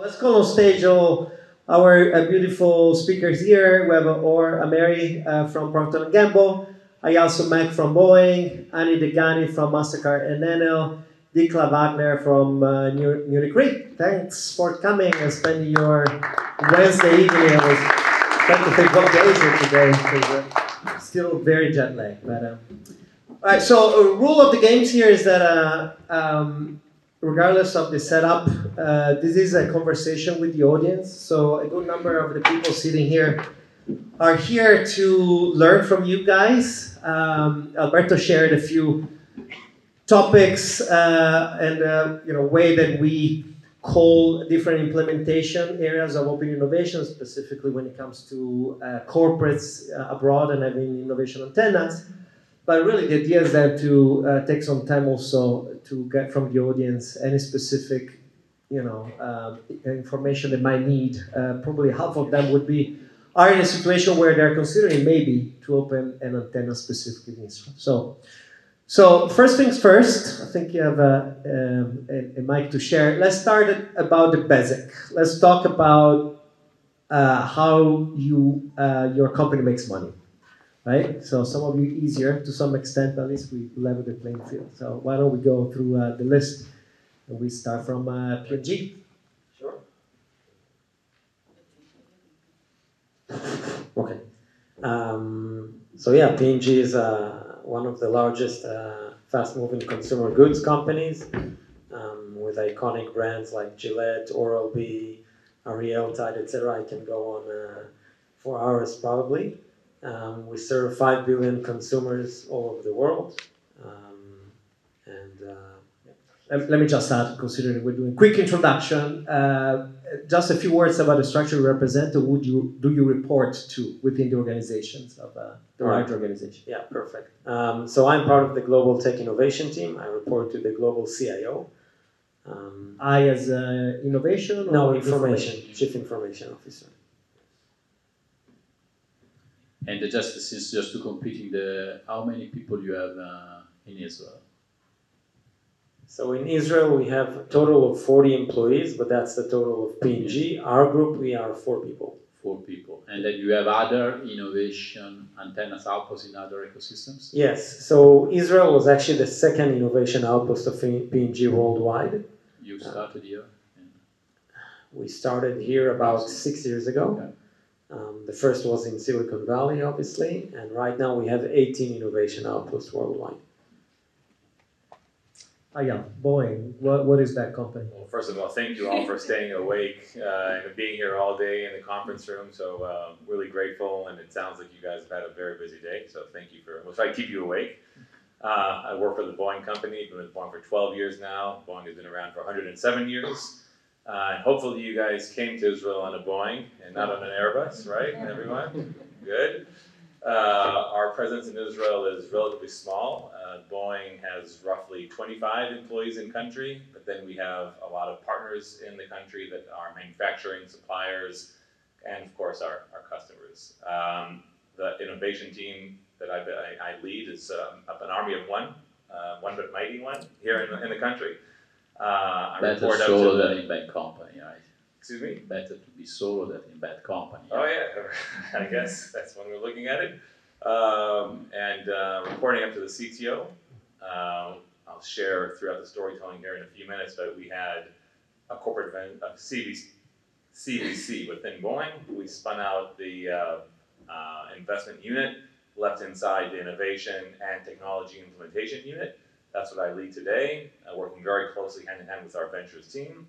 Let's call on stage all our uh, beautiful speakers here. We have uh, Orr Hameiri uh, from Procter & Gamble, Ayal Somech from Boeing, Annie Degani from MasterCard and Enel, Dikla Wagner from uh, New Munich Re. Thanks for coming and spending your Wednesday evening. I was trying to think what day is it today uh, still very jet lagged. But uh, all right, so a rule of the games here is that uh, um, regardless of the setup, uh, this is a conversation with the audience. So a good number of the people sitting here are here to learn from you guys. Um, Alberto shared a few topics uh, and uh, you know way that we call different implementation areas of open innovation, specifically when it comes to uh, corporates uh, abroad and having innovation antennas. But really, the idea is that to uh, take some time also to get from the audience any specific, you know, uh, information they might need. Uh, probably half of them would be are in a situation where they're considering maybe to open an antenna specifically in Israel. So, so first things first. I think you have a, um, a, a mic to share. Let's start about the basic. Let's talk about uh, how you uh, your company makes money right? So some of you easier to some extent, at least we level the playing field. So why don't we go through uh, the list and we start from uh, P&G. Sure. Okay. Um, so yeah, P&G is uh, one of the largest uh, fast-moving consumer goods companies um, with iconic brands like Gillette, Oral-B, Ariel, Tide, etc. I can go on uh, for hours probably. Um, we serve 5 billion consumers all over the world. Um, and uh, yeah. let, me just add, considering we're doing quick introduction, uh, just a few words about the structure you represent. Or would you do you report to within the organizations of uh, the right. large organization? Yeah, perfect. Um, so I'm part of the global tech innovation team. I report to the global CIO. Um, I as innovation? no, information, information, chief information officer. And the justice is just to competing the how many people you have uh, in Israel. So in Israel we have a total of 40 employees, but that's the total of P&G. Our group we are four people. Four people, and then you have other innovation antennas outposts in other ecosystems. Yes. So Israel was actually the second innovation outpost of P&G worldwide. You started here. We started here about six years ago. Okay. Um, the first was in Silicon Valley, obviously, and right now we have 18 innovation outposts worldwide. Ah, yeah, Boeing. What, what is that company? Well, first of all, thank you all for staying awake uh, and being here all day in the conference room. So, uh, really grateful, and it sounds like you guys have had a very busy day. So, thank you for. We'll try to keep you awake. Uh, I work for the Boeing company. Been with Boeing for 12 years now. Boeing has been around for 107 years. Uh, hopefully you guys came to Israel on a Boeing and not on an Airbus, right, everyone? Good. Uh, our presence in Israel is relatively small. Uh, Boeing has roughly 25 employees in country, but then we have a lot of partners in the country that are manufacturing suppliers, and of course our, our customers. Um, the innovation team that I, I, I lead is um, an army of one, uh, one but mighty one here in the, in the country. Uh, Better solo than in bad company, right? Excuse me? Better to be solo than in bad company. Oh, yeah, I guess that's when we're looking at it. Um, and uh, reporting up to the CTO. Uh, I'll share throughout the storytelling here in a few minutes, but we had a corporate event, a CVC, CVC within Boeing. We spun out the uh, uh, investment unit, left inside the innovation and technology implementation unit. That's what I lead today, uh, working very closely hand in hand with our ventures team.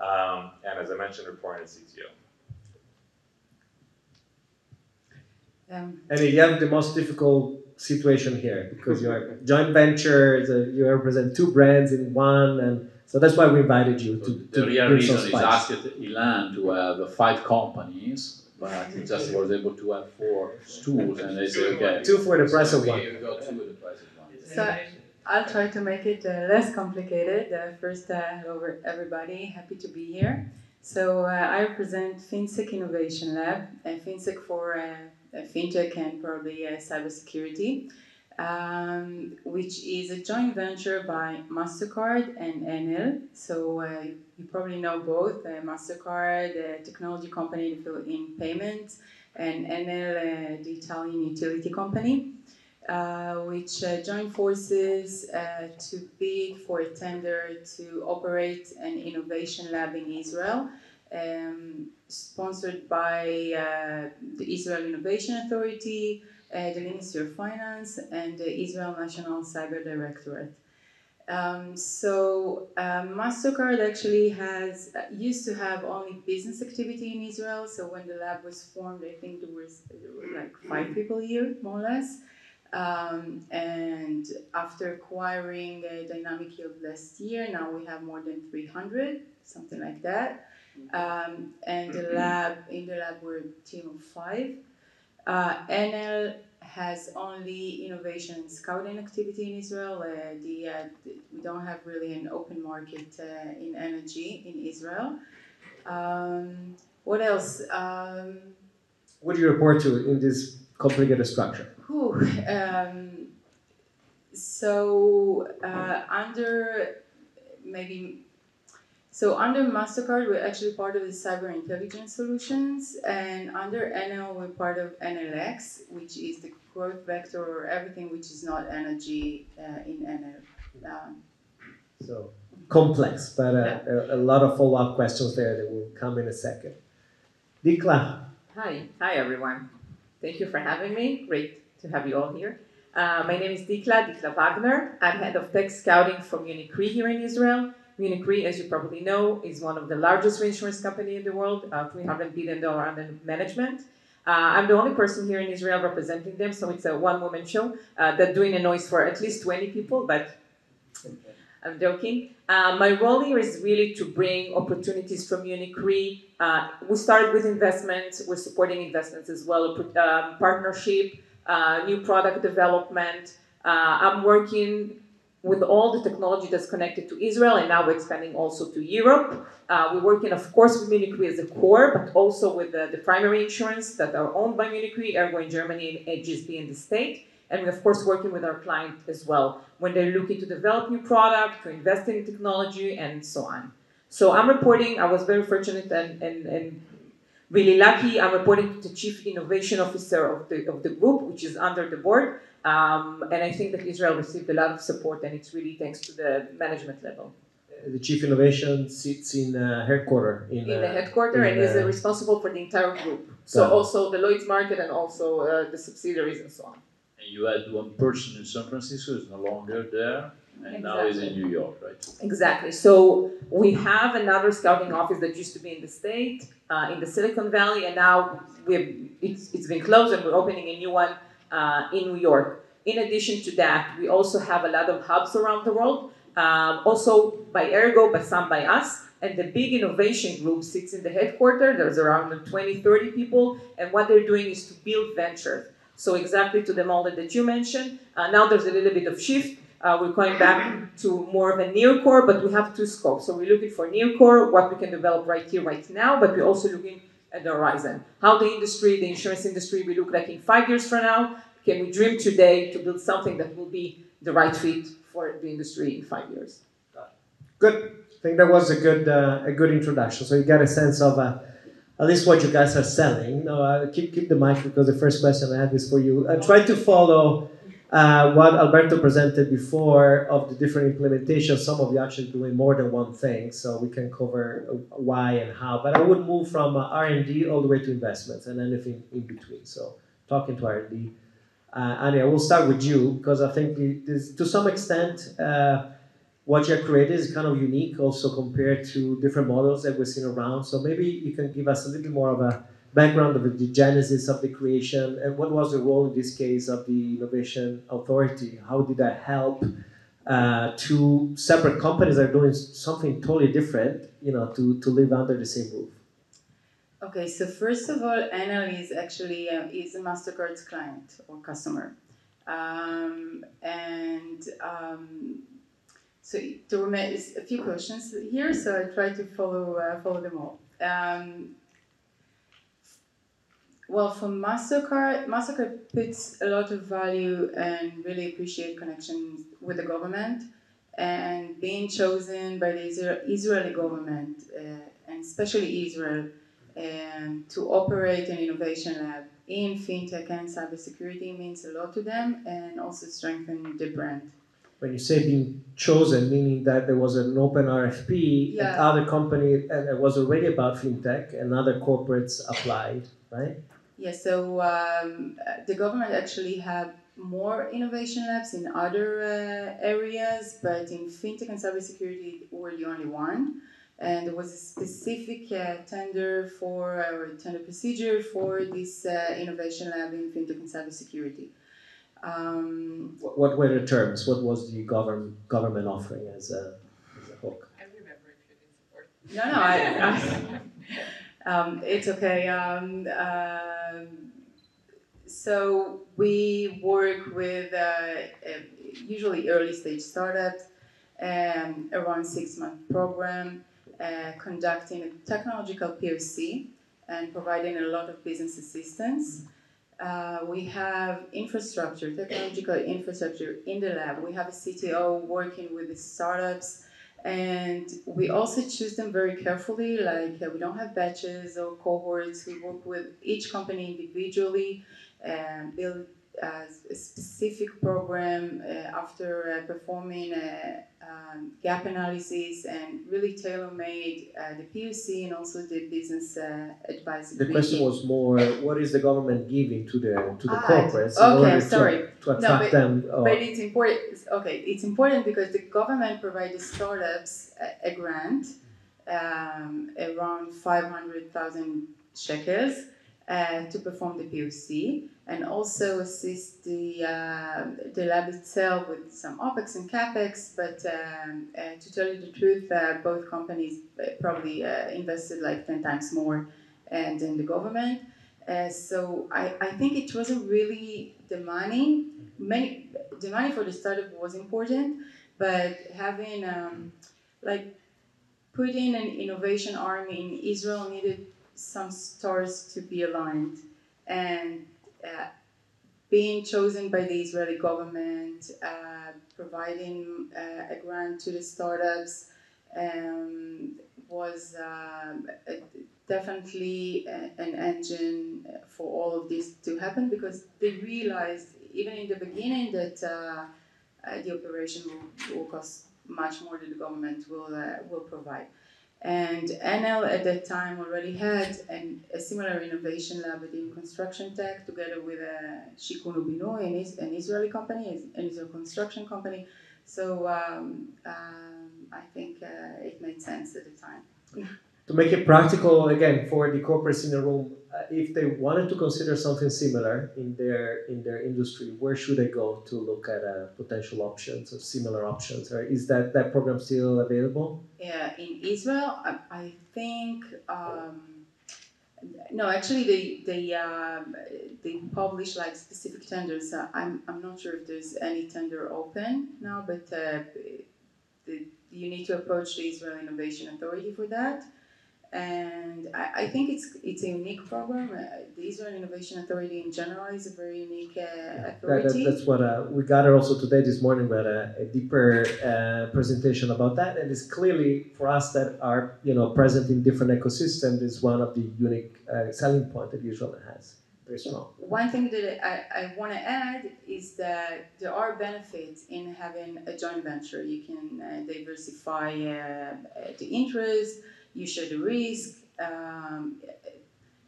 Um, and as I mentioned, reporting to CTO. Um, and you have the most difficult situation here because you are joint venture, you represent two brands in one, and so that's why we invited you to. to the real reason is asked Ilan to have five companies, but he just was able to have four stools, and they said, okay, two for the price of one. You got two for the price of one. So, I'll try to make it uh, less complicated. Uh, first, uh, hello everybody, happy to be here. So uh, I represent FinSec Innovation Lab, uh, FinSec for uh, FinTech and probably cybersecurity. um, which is a joint venture by MasterCard and Enel. So uh, you probably know both uh, MasterCard, a technology company in payments, and Enel, uh, the Italian utility company. Uh, which uh, joined forces uh, to bid for a tender to operate an innovation lab in Israel, um, sponsored by the Israel Innovation Authority, the Ministry of Finance, and the Israel National Cyber Directorate. Um, so Mastercard actually has uh, used to have only business activity in Israel. So when the lab was formed, I think there was, there were like five people here, more or less. Um, and after acquiring a Dynamic Yield last year, now we have more than 300, something like that. Um, and the lab, in the lab, we're a team of five. Uh, Enel has only innovation and scouting activity in Israel. Uh, the, uh, we don't have really an open market uh, in energy in Israel. Um, what else? Um, what do you report to in this complicated structure? Whew, um, so uh, under maybe so under Mastercard, we're actually part of the cyber intelligence solutions, and under Enel, we're part of Enel X, which is the growth vector or everything which is not energy uh, in Enel. Um, so complex, but uh, a, a, lot of follow-up questions there that will come in a second. Dikla. Hi, hi everyone. Thank you for having me. Great to have you all here. Uh, my name is Dikla, Dikla Wagner. I'm head of tech scouting for Munich Re here in Israel. Munich Re, as you probably know, is one of the largest reinsurance company in the world, uh, $300 billion under management. Uh, I'm the only person here in Israel representing them, so it's a one-woman show uh, that's doing a noise for at least 20 people, but I'm joking. Uh, my role here is really to bring opportunities from Munich Re. Uh, we started with investments, we're supporting investments as well, um, partnership, uh, new product development. Uh, I'm working with all the technology that's connected to Israel, and now we're expanding also to Europe. Uh, we're working, of course, with Munich Re as a core, but also with the, the primary insurance that are owned by Munich Re, Ergo in Germany, and HSB in the state. And of course, working with our client as well when they're looking to develop new product, to invest in technology, and so on. So I'm reporting, I was very fortunate and, and, and really lucky. I'm reporting to the chief innovation officer of the, of the group, which is under the board. Um, and I think that Israel received a lot of support, and it's really thanks to the management level. The chief innovation sits in uh, headquarter in, in the headquarter and is uh, responsible for the entire group. So also the Lloyd's market and also uh, the subsidiaries and so on. And you had one person in San Francisco who's no longer there and exactly. now he's in New York, right? Exactly. So we have another scouting office that used to be in the state, uh, in the Silicon Valley, and now we it's, it's been closed and we're opening a new one uh, in New York. In addition to that, we also have a lot of hubs around the world, um, also by Ergo, but some by us. And the big innovation group sits in the headquarters. There's around 20, 30 people, and what they're doing is to build ventures. So exactly to the model that you mentioned. Uh, now there's a little bit of shift uh, we're going back to more of a near core, but we have two scopes. So we're looking for near core, what we can develop right here, right now, but we're also looking at the horizon. How the industry, the insurance industry, will look like in five years from now. Can we dream today to build something that will be the right fit for the industry in five years? Good. I think that was a good uh, a good introduction. So you get a sense of uh, at least what you guys are selling. No, uh, keep keep the mic because the first question I have is for you. Uh, try to follow uh, what Alberto presented before of the different implementations, some of you actually doing more than one thing, so we can cover why and how. But I would move from uh, R&D all the way to investments and anything in between. So talking to R&D. Uh, Annie, we'll start with you because I think this, to some extent uh, what you created is kind of unique also compared to different models that we've seen around. So maybe you can give us a little more of a background of the genesis of the creation and what was the role in this case of the innovation authority? How did that help uh, two separate companies that are doing something totally different you know to, to live under the same roof? Okay so first of all Enel is actually uh, is a mastercard's client or customer. Um, and um, so to remember a few questions here so i try to follow uh, follow them all um, well, for Mastercard, Mastercard puts a lot of value and really appreciate connections with the government and being chosen by the Israeli government uh, and especially Israel um, to operate an innovation lab in fintech and cybersecurity means a lot to them and also strengthen the brand. When you say being chosen, meaning that there was an open RFP Yeah. and other company and it was already about fintech and other corporates applied, right? Yeah, so um, the government actually had more innovation labs in other uh, areas, but in fintech and cybersecurity, we're the only one. And there was a specific uh, tender for, or tender procedure for this uh, innovation lab in fintech and cybersecurity. Um, What, what were the terms? What was the government government offering as a, as a hook? I remember if you didn't support. No, no, I, I um, it's okay. Um, um, so we work with uh, uh, usually early stage startups, um, around six month program, uh, conducting a technological POC and providing a lot of business assistance. Uh, we have infrastructure, technological infrastructure in the lab. We have a CTO working with the startups and we also choose them very carefully like uh, we don't have batches or cohorts we work with each company individually and build a specific program uh, after uh, performing a um, gap analysis and really tailor-made uh, the POC and also the business uh, advice. The question was more, what is the government giving to the to the Ah, corporates in okay, order sorry. to, to attract but- them? Or, But it's important. Okay, it's important because the government provides startups a, a grant um, around five hundred thousand shekels uh, to perform the POC, and also assist the uh, the lab itself with some opex and capex. But um, uh, to tell you the truth, uh, both companies uh, probably uh, invested like ten times more, and in the government. Uh, so I, I think it wasn't really the money many the money for the startup was important, but having um, like putting an innovation arm in Israel needed some stars to be aligned, and uh, being chosen by the Israeli government, uh, providing uh, a grant to the startups. Um, was a- definitely a- an engine for all of this to happen because they realized even in the beginning that uh, uh, the operation will, will cost much more than the government will uh, will provide. And Enel at that time already had an, a similar innovation lab within construction tech together with a Shikun Ubinu, an, Is- an Israeli company, an Israeli construction company. So um, um, I think uh, it made sense at the time. to make it practical again for the corporates in the room, uh, if they wanted to consider something similar in their in their industry, where should they go to look at uh, potential options or similar options? Or is that that program still available? Yeah, in Israel, I, I think um, no, actually they they um, they publish like specific tenders. Uh, I'm I'm not sure if there's any tender open now, but uh, the, you need to approach the Israel Innovation Authority for that. And I, I think it's it's a unique program. Uh, the Israel Innovation Authority in general is a very unique uh, That, that, authority. that's what uh, we got also today this morning. We had a, deeper uh, presentation about that, and it's clearly for us that are you know present in different ecosystems is one of the unique uh, selling point that Israel has. Very strong. One thing that I, I want to add is that there are benefits in having a joint venture. You can uh, diversify uh, the interest, you share the risk. Um,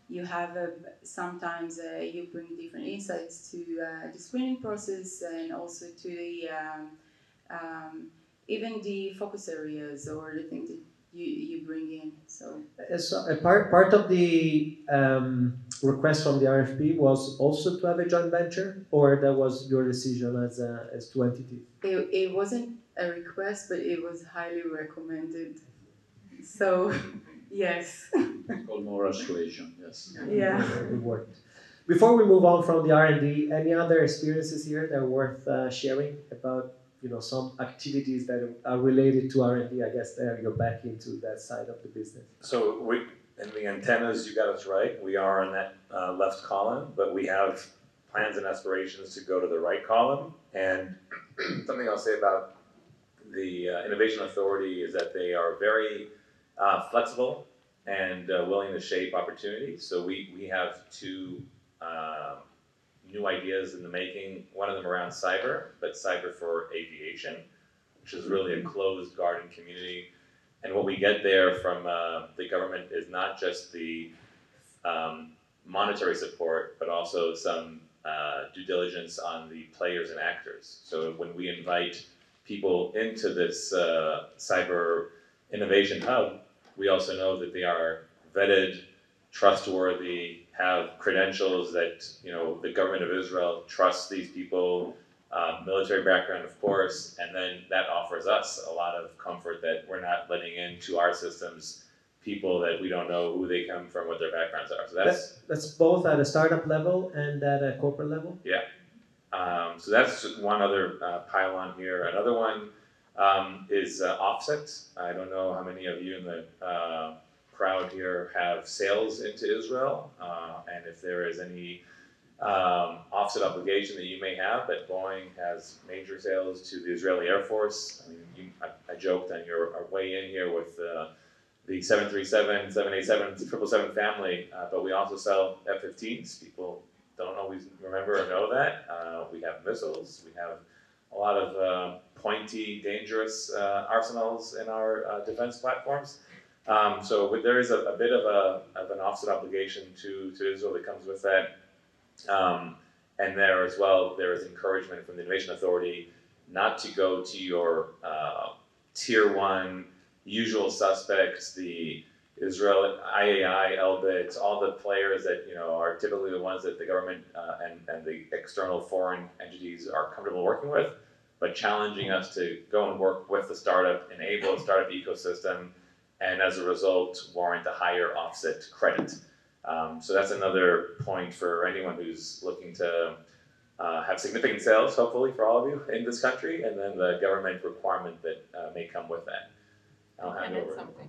you have a, sometimes uh, you bring different insights to uh, the screening process and also to the um, um, even the focus areas or the things that you, you bring in. So So a part part of the um, request from the RFP was also to have a joint venture, or that was your decision as a, as two entities. It, it wasn't a request, but it was highly recommended. So, yes. It's called more persuasion, yes. Yeah. It worked. Before we move on from the R and D, any other experiences here that are worth uh, sharing about you know some activities that are related to R and D? I guess there you're back into that side of the business. So we, in the antennas, you got us right. We are in that uh, left column, but we have plans and aspirations to go to the right column. And something I'll say about the uh, Innovation Authority is that they are very uh, flexible and uh, willing to shape opportunities. So we, we have two uh, new ideas in the making, one of them around cyber, but cyber for aviation, which is really a closed garden community. And what we get there from uh, the government is not just the um, monetary support, but also some uh, due diligence on the players and actors. So when we invite people into this uh, cyber innovation hub, we also know that they are vetted, trustworthy, have credentials that you know the government of Israel trusts these people, um, military background, of course, and then that offers us a lot of comfort that we're not letting into our systems people that we don't know who they come from, what their backgrounds are. So that's That's both at a startup level and at a corporate level. Yeah. Um, so that's one other uh, pylon here. Another one um, is uh, offset. I don't know how many of you in the uh, crowd here have sales into Israel, uh, and if there is any um, offset obligation that you may have. But Boeing has major sales to the Israeli Air Force. I mean, you, I, I joked on your our way in here with uh, the 737, 787, 777 family, uh, but we also sell F-15s. People don't always remember or know that. Uh, we have missiles. We have a lot of uh, pointy, dangerous uh, arsenals in our uh, defense platforms. Um, so there is a, a bit of a of an offset obligation to, to Israel that comes with that. Um, and there as well, there is encouragement from the Innovation Authority not to go to your uh, tier one usual suspects, the Israel, IAI, Elbit, all the players that you know are typically the ones that the government uh, and, and the external foreign entities are comfortable working with, but challenging us to go and work with the startup, enable the startup ecosystem, and as a result warrant a higher offset credit. Um, so that's another point for anyone who's looking to uh, have significant sales, hopefully for all of you in this country, and then the government requirement that uh, may come with that. I'll hand over. something.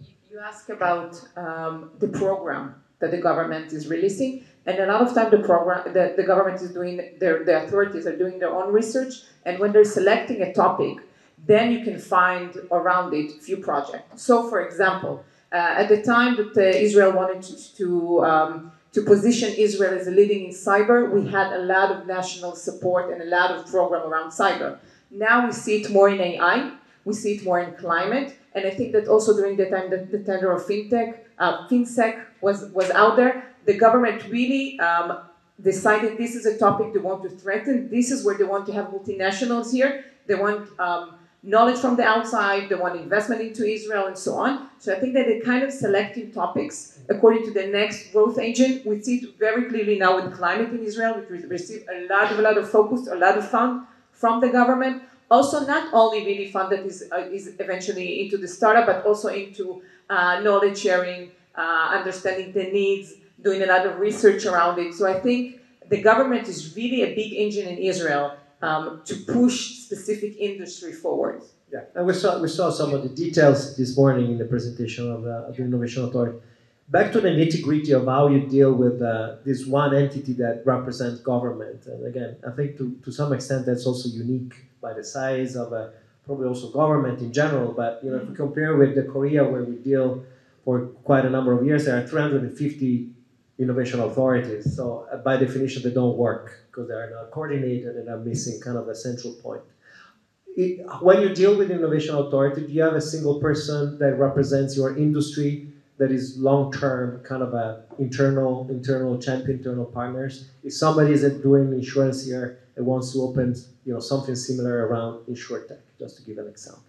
You- You ask about um, the program that the government is releasing, and a lot of time the program, the, the government is doing, their, the authorities are doing their own research, and when they're selecting a topic, then you can find around it few projects. So, for example, uh, at the time that uh, Israel wanted to, to, um, to position Israel as a leading in cyber, we had a lot of national support and a lot of program around cyber. Now we see it more in AI, we see it more in climate, and I think that also during the time that the tender of fintech, uh, FinSec was, was out there, the government really um, decided this is a topic they want to threaten. This is where they want to have multinationals here. They want um, knowledge from the outside. They want investment into Israel and so on. So I think that they're kind of selecting topics according to the next growth engine. We see it very clearly now with climate in Israel, which we receive a lot of a lot of focus, a lot of fund from the government. Also, not only really fund that is, uh, is eventually into the startup, but also into uh, knowledge sharing, uh, understanding the needs, doing a lot of research around it. So I think the government is really a big engine in Israel um, to push specific industry forward. Yeah, and we saw we saw some of the details this morning in the presentation of, uh, of the Innovation Authority. Back to the nitty gritty of how you deal with uh, this one entity that represents government, and again, I think to, to some extent that's also unique by the size of uh, probably also government in general. But you know, if we compare with the Korea where we deal for quite a number of years, there are 350 innovation authorities. So uh, by definition, they don't work because they are not coordinated and are missing kind of a central point it, when you deal with innovation authority, do you have a single person that represents your industry that is long term, kind of a internal internal champion, internal partners? If somebody is doing insurance here wants to open, you know, something similar around insurtech, just to give an example,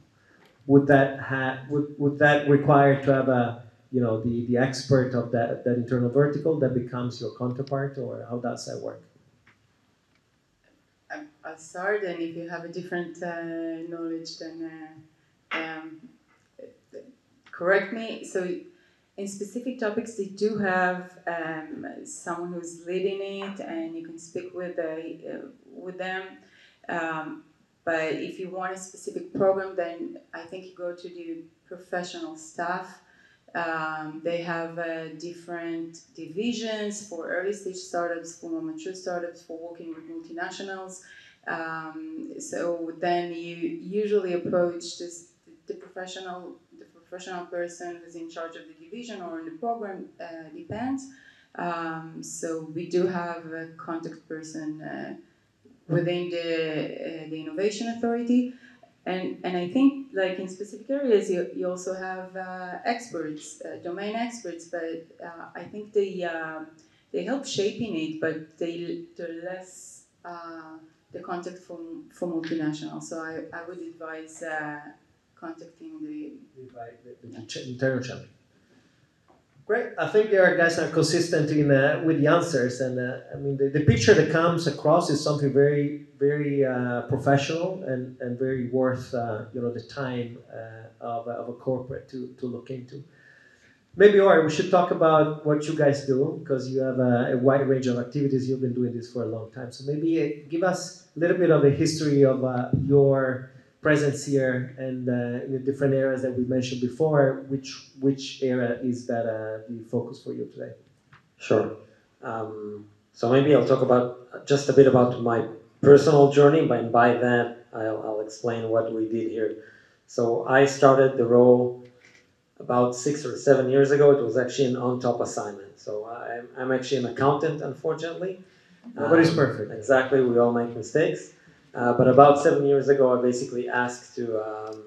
would that ha- would, would that require to have a you know the, the expert of that, that internal vertical that becomes your counterpart or how does that work? I- I'll start, and if you have a different uh, knowledge, then uh, um, correct me. So, in specific topics, they do have um, someone who's leading it, and you can speak with uh, uh, with them. Um, but if you want a specific program, then I think you go to the professional staff Um, they have uh, different divisions for early stage startups, for more mature startups, for working with multinationals. Um, so then you usually approach this, the professional the professional person who's in charge of the division or in the program uh, depends. Um, so we do have a contact person uh, within the uh, the innovation authority and and I think like in specific areas you, you also have uh, experts, uh, domain experts, but I think they uh, they help shaping it, but they they're less the contact from for multinationals. So I, I would advise uh, contacting the the, the internal champion. Great. I think you guys are consistent in uh, with the answers, and uh, I mean the, the picture that comes across is something very, very uh, professional and, and very worth uh, you know the time uh, of, of a corporate to, to look into. Maybe, or we should talk about what you guys do because you have a, a, wide range of activities. You've been doing this for a long time, so maybe uh, give us a little bit of a history of your presence here and uh, in the different areas that we mentioned before, which which area is that uh, the focus for you today? Sure. Um, so maybe I'll talk about just a bit about my personal journey, but by that I'll, I'll explain what we did here. So I started the role about six or seven years ago. It was actually an on-top assignment. So I'm, I'm actually an accountant, unfortunately. Nobody's um, perfect. Exactly. We all make mistakes. Uh, but about seven years ago, I basically asked to. Um,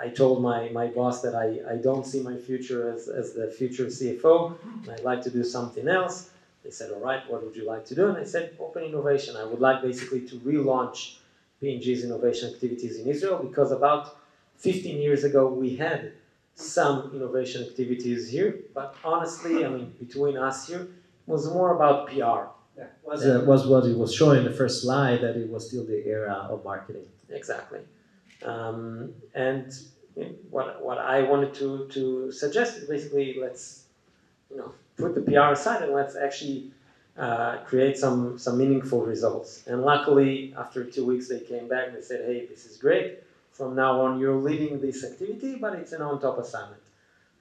I told my, my boss that I, I don't see my future as, as the future CFO, and I'd like to do something else. They said, All right, what would you like to do? And I said, Open innovation. I would like basically to relaunch P&G's innovation activities in Israel because about 15 years ago we had some innovation activities here, but honestly, I mean, between us here, it was more about PR. Was, uh, was what it was showing in the first slide that it was still the era of marketing. Exactly. Um, and what, what I wanted to, to suggest is basically let's you know put the PR aside and let's actually uh, create some, some meaningful results. And luckily, after two weeks, they came back and they said, hey, this is great. From now on, you're leading this activity, but it's an on-top assignment.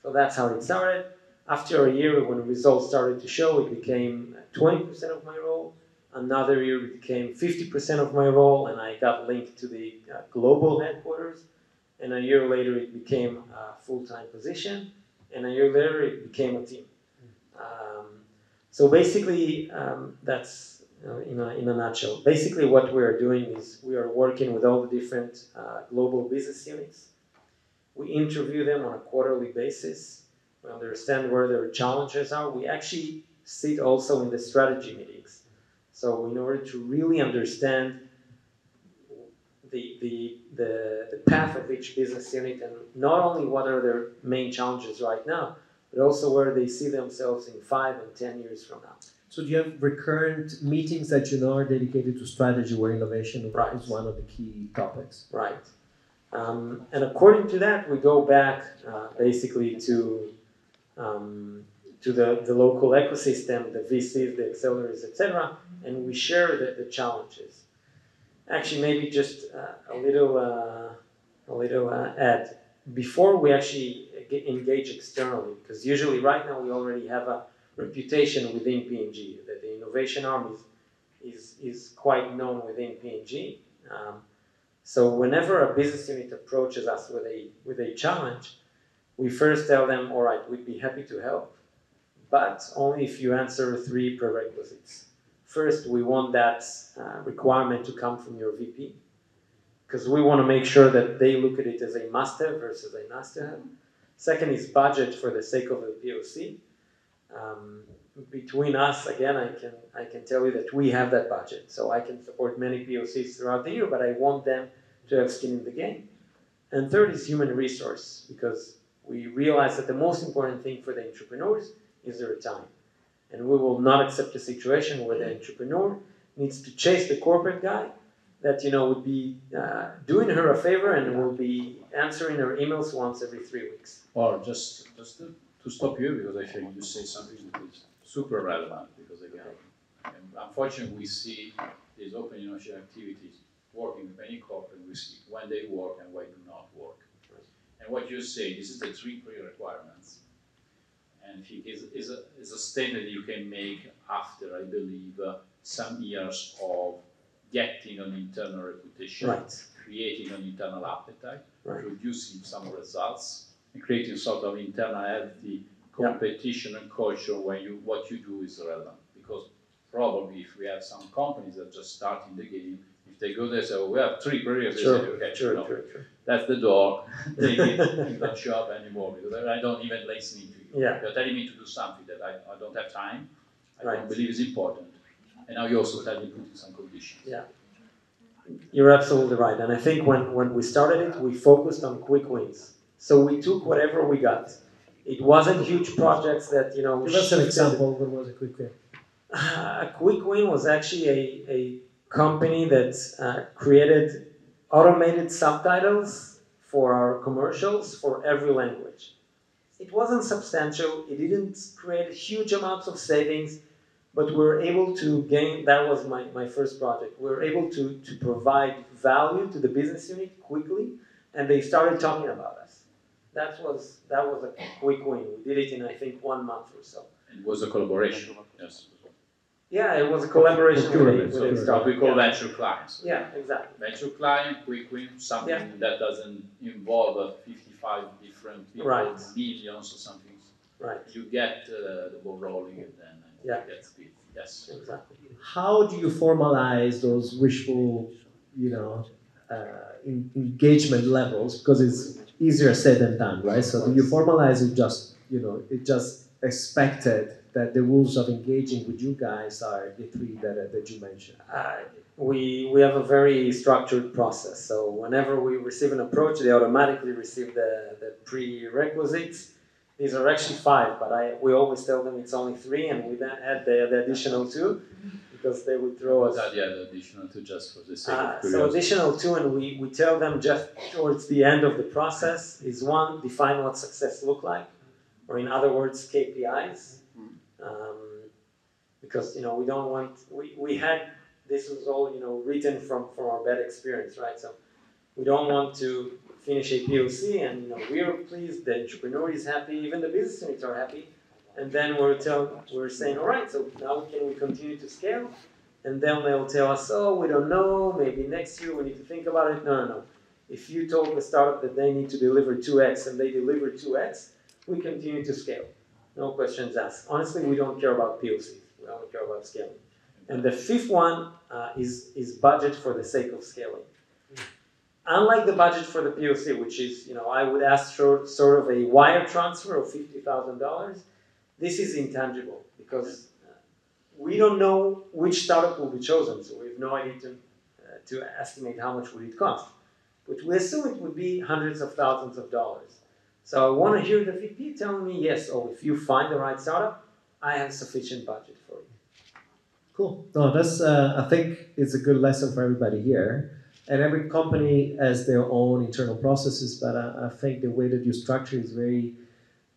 So that's how it started. After a year, when results started to show, it became 20% of my role. Another year, it became 50% of my role, and I got linked to the uh, global headquarters. And a year later, it became a full-time position. And a year later, it became a team. Um, so basically, um, that's know, in, a, in a nutshell. Basically, what we are doing is we are working with all the different uh, global business units. We interview them on a quarterly basis understand where their challenges are. We actually sit also in the strategy meetings. So in order to really understand the, the, the, the path of each business unit and not only what are their main challenges right now, but also where they see themselves in five and ten years from now. So do you have recurrent meetings that you know are dedicated to strategy where innovation right. is one of the key topics? Right. Um, and according to that, we go back uh, basically to um, to the, the local ecosystem, the VCs, the accelerators, etc., and we share the, the challenges. Actually, maybe just uh, a little uh, a little uh, add before we actually engage externally, because usually right now we already have a reputation within P&G that the innovation arm is is, is quite known within P&G. Um, so whenever a business unit approaches us with a with a challenge, we first tell them, all right, we'd be happy to help, but only if you answer three prerequisites. First, we want that uh, requirement to come from your VP, because we want to make sure that they look at it as a must-have versus a nice-to-have. Second is budget for the sake of a POC. Um, between us, again, I can I can tell you that we have that budget, so I can support many POCs throughout the year, but I want them to have skin in the game. And third is human resource, because we realize that the most important thing for the entrepreneurs is their time. And we will not accept a situation where the entrepreneur needs to chase the corporate guy that you know would be uh, doing her a favor and will be answering her emails once every three weeks. Or just just to, to stop you because I think you say something that is super relevant because again, unfortunately we see these open innovation activities working with many corporates. We see when they work and when they do not work. And what you say, this is the three pre-requirements. And it is, is, a, is a statement you can make after, I believe, uh, some years of getting an internal reputation, Right. creating an internal appetite, Right. producing some results, and creating sort of internal healthy competition and culture where you what you do is relevant. Because probably if we have some companies that just starting the game, if they go there and say, oh, we have three careers, they say, okay, sure, no, sure, sure. That's the dog. take it, you don't show up anymore, because I don't even listen to you. Yeah. You're telling me to do something that I, I don't have time, I Right. don't believe is important, and now you also tell me put in some conditions. Yeah. You're absolutely right. And I think when, when we started it, we focused on quick wins. So we took whatever we got. It wasn't huge projects that, you know, Give us an shifted- example. What was a quick win? A quick win was actually a, a company that uh, created automated subtitles for our commercials for every language. It wasn't substantial, it didn't create huge amounts of savings, but we were able to gain that was my, my first project. We were able to, to provide value to the business unit quickly, and they started talking about us. That was that was a quick win. We did it in I think one month or so. It was a collaboration, yes. Yeah, it was a collaboration with a, with So a what we call yeah. venture clients. Yeah, exactly. Venture client, quick win, something Yeah. that doesn't involve uh, 55 different people, Right. billions or something. Right. You get uh, the ball rolling and then uh, Yeah. you get speed. Yes. Exactly. How do you formalize those wishful, you know, uh, in, engagement levels? Because it's easier said than done, right? So do you formalize it just, you know, it just expected that the rules of engaging with you guys are the three that, uh, that you mentioned? Uh, we we have a very structured process. So whenever we receive an approach, they automatically receive the, the prerequisites. These are actually five, but I we always tell them it's only three, and we then add the, the additional two because they would throw What us. are the additional two just for the sake Uh, of so additional two, and we, we tell them just towards the end of the process is one, define what success look like, or in other words, KPIs. Um, because you know we don't want we, we had this was all you know written from from our bad experience, right? So we don't want to finish a POC and you know we're pleased, the entrepreneur is happy, even the business units are happy, and then we're tell we're saying, all right, so now can we continue to scale? And then they'll tell us, oh, we don't know, maybe next year we need to think about it. No, no, no. If you told the startup that they need to deliver 2x and they deliver 2x, we continue to scale. No questions asked. Honestly, we don't care about POCs. We only care about scaling. And the fifth one uh, is, is budget for the sake of scaling. Unlike the budget for the POC, which is, you know, I would ask for sort of a wire transfer of $50,000, this is intangible because uh, we don't know which startup will be chosen, so we have no idea to, uh, to estimate how much would it cost. But we assume it would be hundreds of thousands of dollars. So I want to hear the VP telling me, yes, or if you find the right startup, I have sufficient budget for it. Cool. No, that's uh, I think it's a good lesson for everybody here. And every company has their own internal processes, but I, I think the way that you structure is very.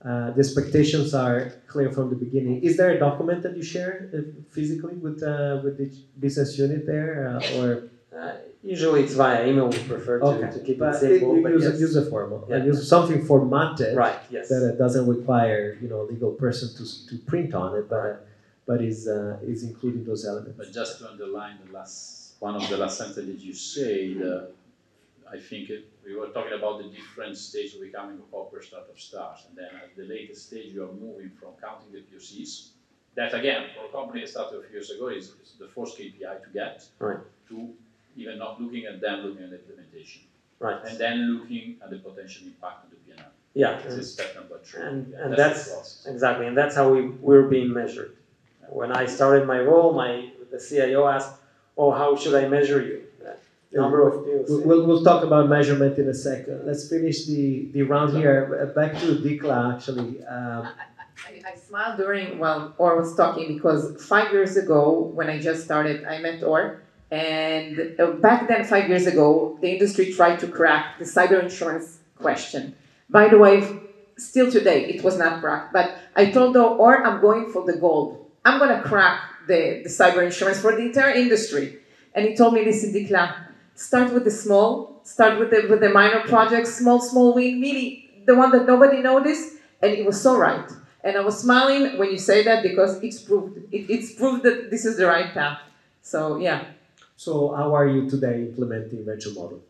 Uh, the expectations are clear from the beginning. Is there a document that you share uh, physically with uh, with the business unit there, uh, or Uh, usually it's via email, we prefer to, okay? to keep but it simple. you but use yes. a user formal, Yeah. use something formatted Right, yes. that it doesn't require you know a legal person to, to print on it, but but is uh, is including those elements. But just to underline the last, one of the last sentences you said, uh, I think it, we were talking about the different stages of becoming a proper startup stars, and then at the latest stage, you are moving from counting the POCs. That again, for a company that started a few years ago, is, is the first KPI to get. Right. To even not looking at them, looking at the implementation, Right. and then looking at the potential impact on the P&L. Yeah, This is step number three. And- Yeah, and the that's- exactly. And that's how we, we're being measured. When I started my role, my the CIO asked, oh, how should I measure you? Yeah, Number of We'll, we'll, we'll talk about measurement in a second. Let's finish the, the round here. Uh, Back to Dikla, actually. Um, I, I smiled during while Or was talking because five years ago, when I just started, I met Or. And uh, back then, five years ago, the industry tried to crack the cyber insurance question. By the way, still today, it was not cracked. But I told them, Or, I'm going for the gold. I'm going to crack the, the cyber insurance for the entire industry. And he told me, listen, Dikla, Start with the small, start with the with the minor projects, small, small win, really the one that nobody noticed, and it was so right. And I was smiling when you say that because it's proved it, it's proved that this is the right path. So yeah. So how are you today implementing venture model?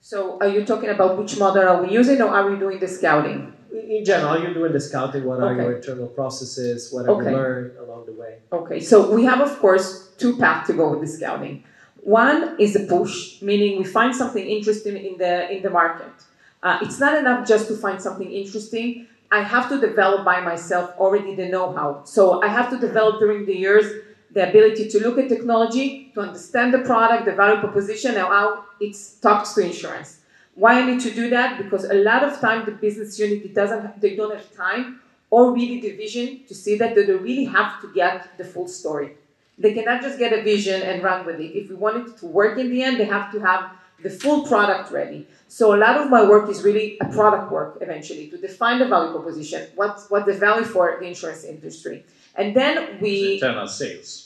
So are you talking about which model are we using or are we doing the scouting? In general, you're doing the scouting. What are Okay. your internal processes? What have Okay. you learned along the way? Okay, so we have, of course, two paths to go with the scouting. One is a push, meaning we find something interesting in the in the market. Uh, it's not enough just to find something interesting. I have to develop by myself already the know-how. So I have to develop during the years the ability to look at technology, to understand the product, the value proposition, and how it talks to insurance. Why I need to do that? Because a lot of time the business unit doesn't they don't have time or really the vision to see that they really have to get the full story. They cannot just get a vision and run with it. If we want it to work in the end, they have to have the full product ready. So a lot of my work is really a product work eventually to define the value proposition, what's what the value for the insurance industry. And then we internal sales.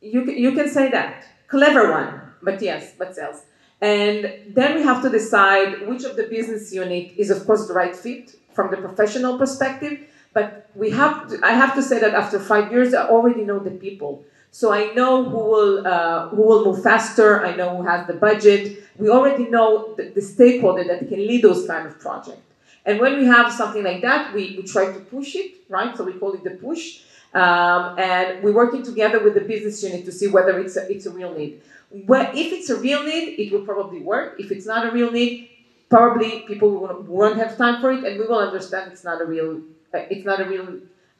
You you can say that. Clever one but yes but sales. And then we have to decide which of the business unit is of course the right fit from the professional perspective. But we have to, i have to say that after five years i already know the people. So i know who will uh, who will move faster. I know who has the budget. We already know the, the stakeholder that can lead those kind of projects and when we have something like that we, we try to push it right? So we call it the push um, and we're working together with the business unit to see whether it's a, it's a real need. If it's a real need, it will probably work. If it's not a real need, probably people won't- won't have time for it, and we will understand it's not a real uh, it's not a real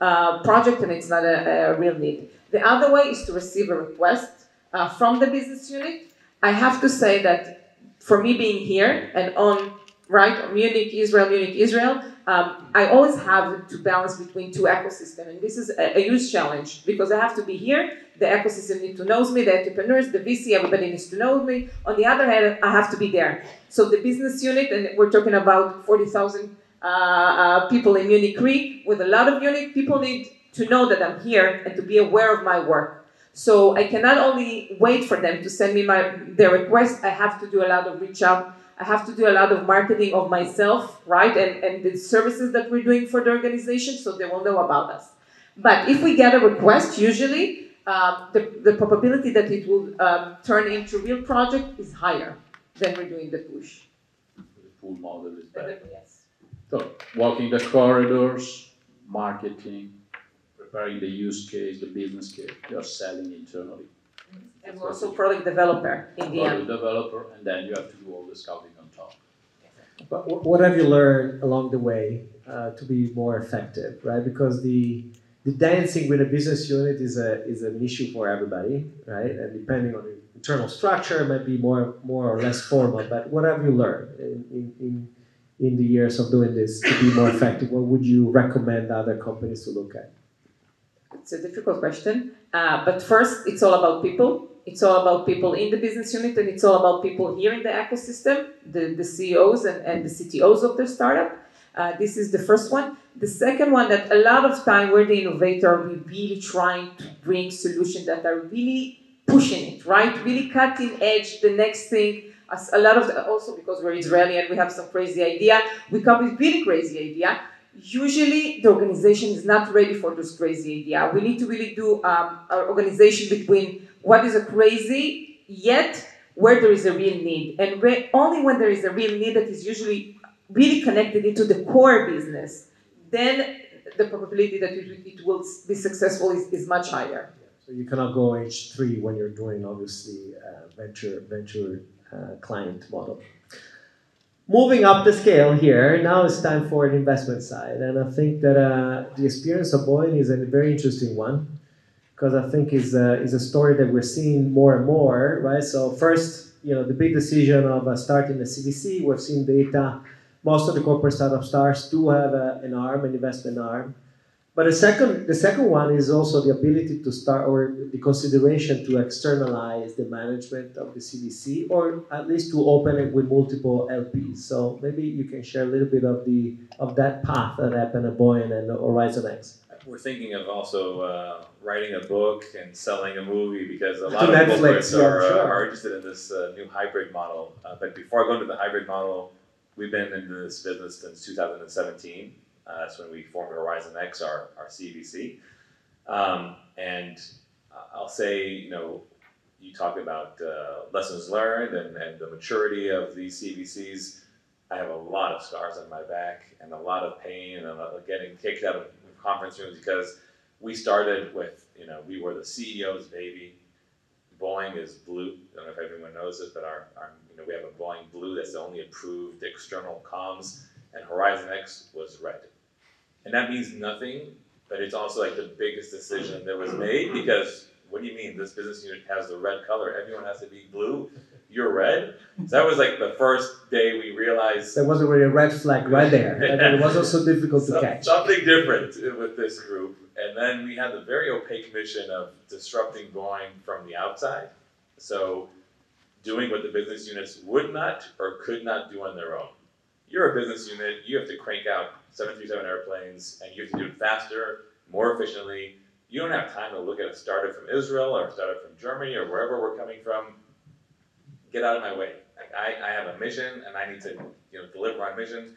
uh, project and it's not a, a real need. The other way is to receive a request uh, from the business unit. I have to say that for me being here and on right Munich, Israel, Munich, Israel, um, I always have to balance between two ecosystems, and this is a, a huge challenge because I have to be here. The ecosystem needs to know me, the entrepreneurs, the VC, everybody needs to know me. On the other hand, I have to be there. So the business unit, and we're talking about forty thousand uh, uh, people in Munich Re, with a lot of unit, people need to know that I'm here and to be aware of my work. So I cannot only wait for them to send me my their request. I have to do a lot of reach out. I have to do a lot of marketing of myself, right, and and the services that we're doing for the organization, so they will know about us. But if we get a request, usually um, the the probability that it will um, turn into real project is higher than we're doing the push. The pool model is better. Yes. So, walking the corridors, marketing, preparing the use case, the business case, you're selling internally. And we're also product developer in the You're end. developer, and then you have to do all the scouting. But what have you learned along the way uh, to be more effective, right? Because the the dancing with a business unit is a is an issue for everybody, right? And depending on the internal structure, it might be more more or less formal. But what have you learned in, in, in the years of doing this to be more effective? What would you recommend other companies to look at? It's a difficult question. Uh, but first, it's all about people. It's all about people in the business unit, and it's all about people here in the ecosystem, the, the CEOs and, and the CTOs of the startup. Uh, this is the first one. The second one, that a lot of time we're the innovator, we're really trying to bring solutions that are really pushing it, right? Really cutting edge, the next thing. As a lot of the, also because we're Israeli and we have some crazy idea, we come with really crazy idea usually the organization is not ready for this crazy idea. We need to really do um, an organization between what is a crazy yet where there is a real need, and re- only when there is a real need that is usually really connected into the core business, then the probability that it, it will be successful is, is much higher. So you cannot go H three when you're doing obviously uh, venture venture uh, client model. Moving up the scale here, now it's time for an investment side, and I think that uh, the experience of Boeing is a very interesting one because I think is a, is a story that we're seeing more and more, right? So first, you know, the big decision of uh, starting the CVC, we've seen data. Most of the corporate startup stars do have a, an arm, an investment arm. But the second, the second one is also the ability to start, or the consideration to externalize the management of the CVC, or at least to open it with multiple LPs. So maybe you can share a little bit of the of that path that happened at Boeing and Horizon X. we're thinking of also uh, writing a book and selling a movie because a lot of Netflix, corporates yeah, are, uh, sure. are interested in this uh, new hybrid model. Uh, but before I go into the hybrid model, we've been in this business since 2017. Uh, that's when we formed Horizon X, our, our CVC. Um, and I'll say, you know, you talk about uh, lessons learned and, and the maturity of these CVCs. I have a lot of scars on my back and a lot of pain and a lot of getting kicked out of conference rooms because we started with, you know, we were the CEO's baby. Boeing is blue. I don't know if everyone knows this, but our, our you know, we have a Boeing blue that's the only approved external comms, and Horizon X was red. And that means nothing, but it's also like the biggest decision that was made because what do you mean this business unit has the red color? Everyone has to be blue. You're red. So that was like the first day we realized There was already a red flag right there. and it wasn't so difficult to catch. Something different uh, with this group. And then we had the very opaque mission of disrupting Boeing from the outside. So doing what the business units would not or could not do on their own. You're a business unit, you have to crank out 737 airplanes and you have to do it faster, more efficiently. You don't have time to look at a startup from Israel or a startup from Germany or wherever we're coming from. Get out of my way. Like, I, I have a mission and I need to you know, deliver on mission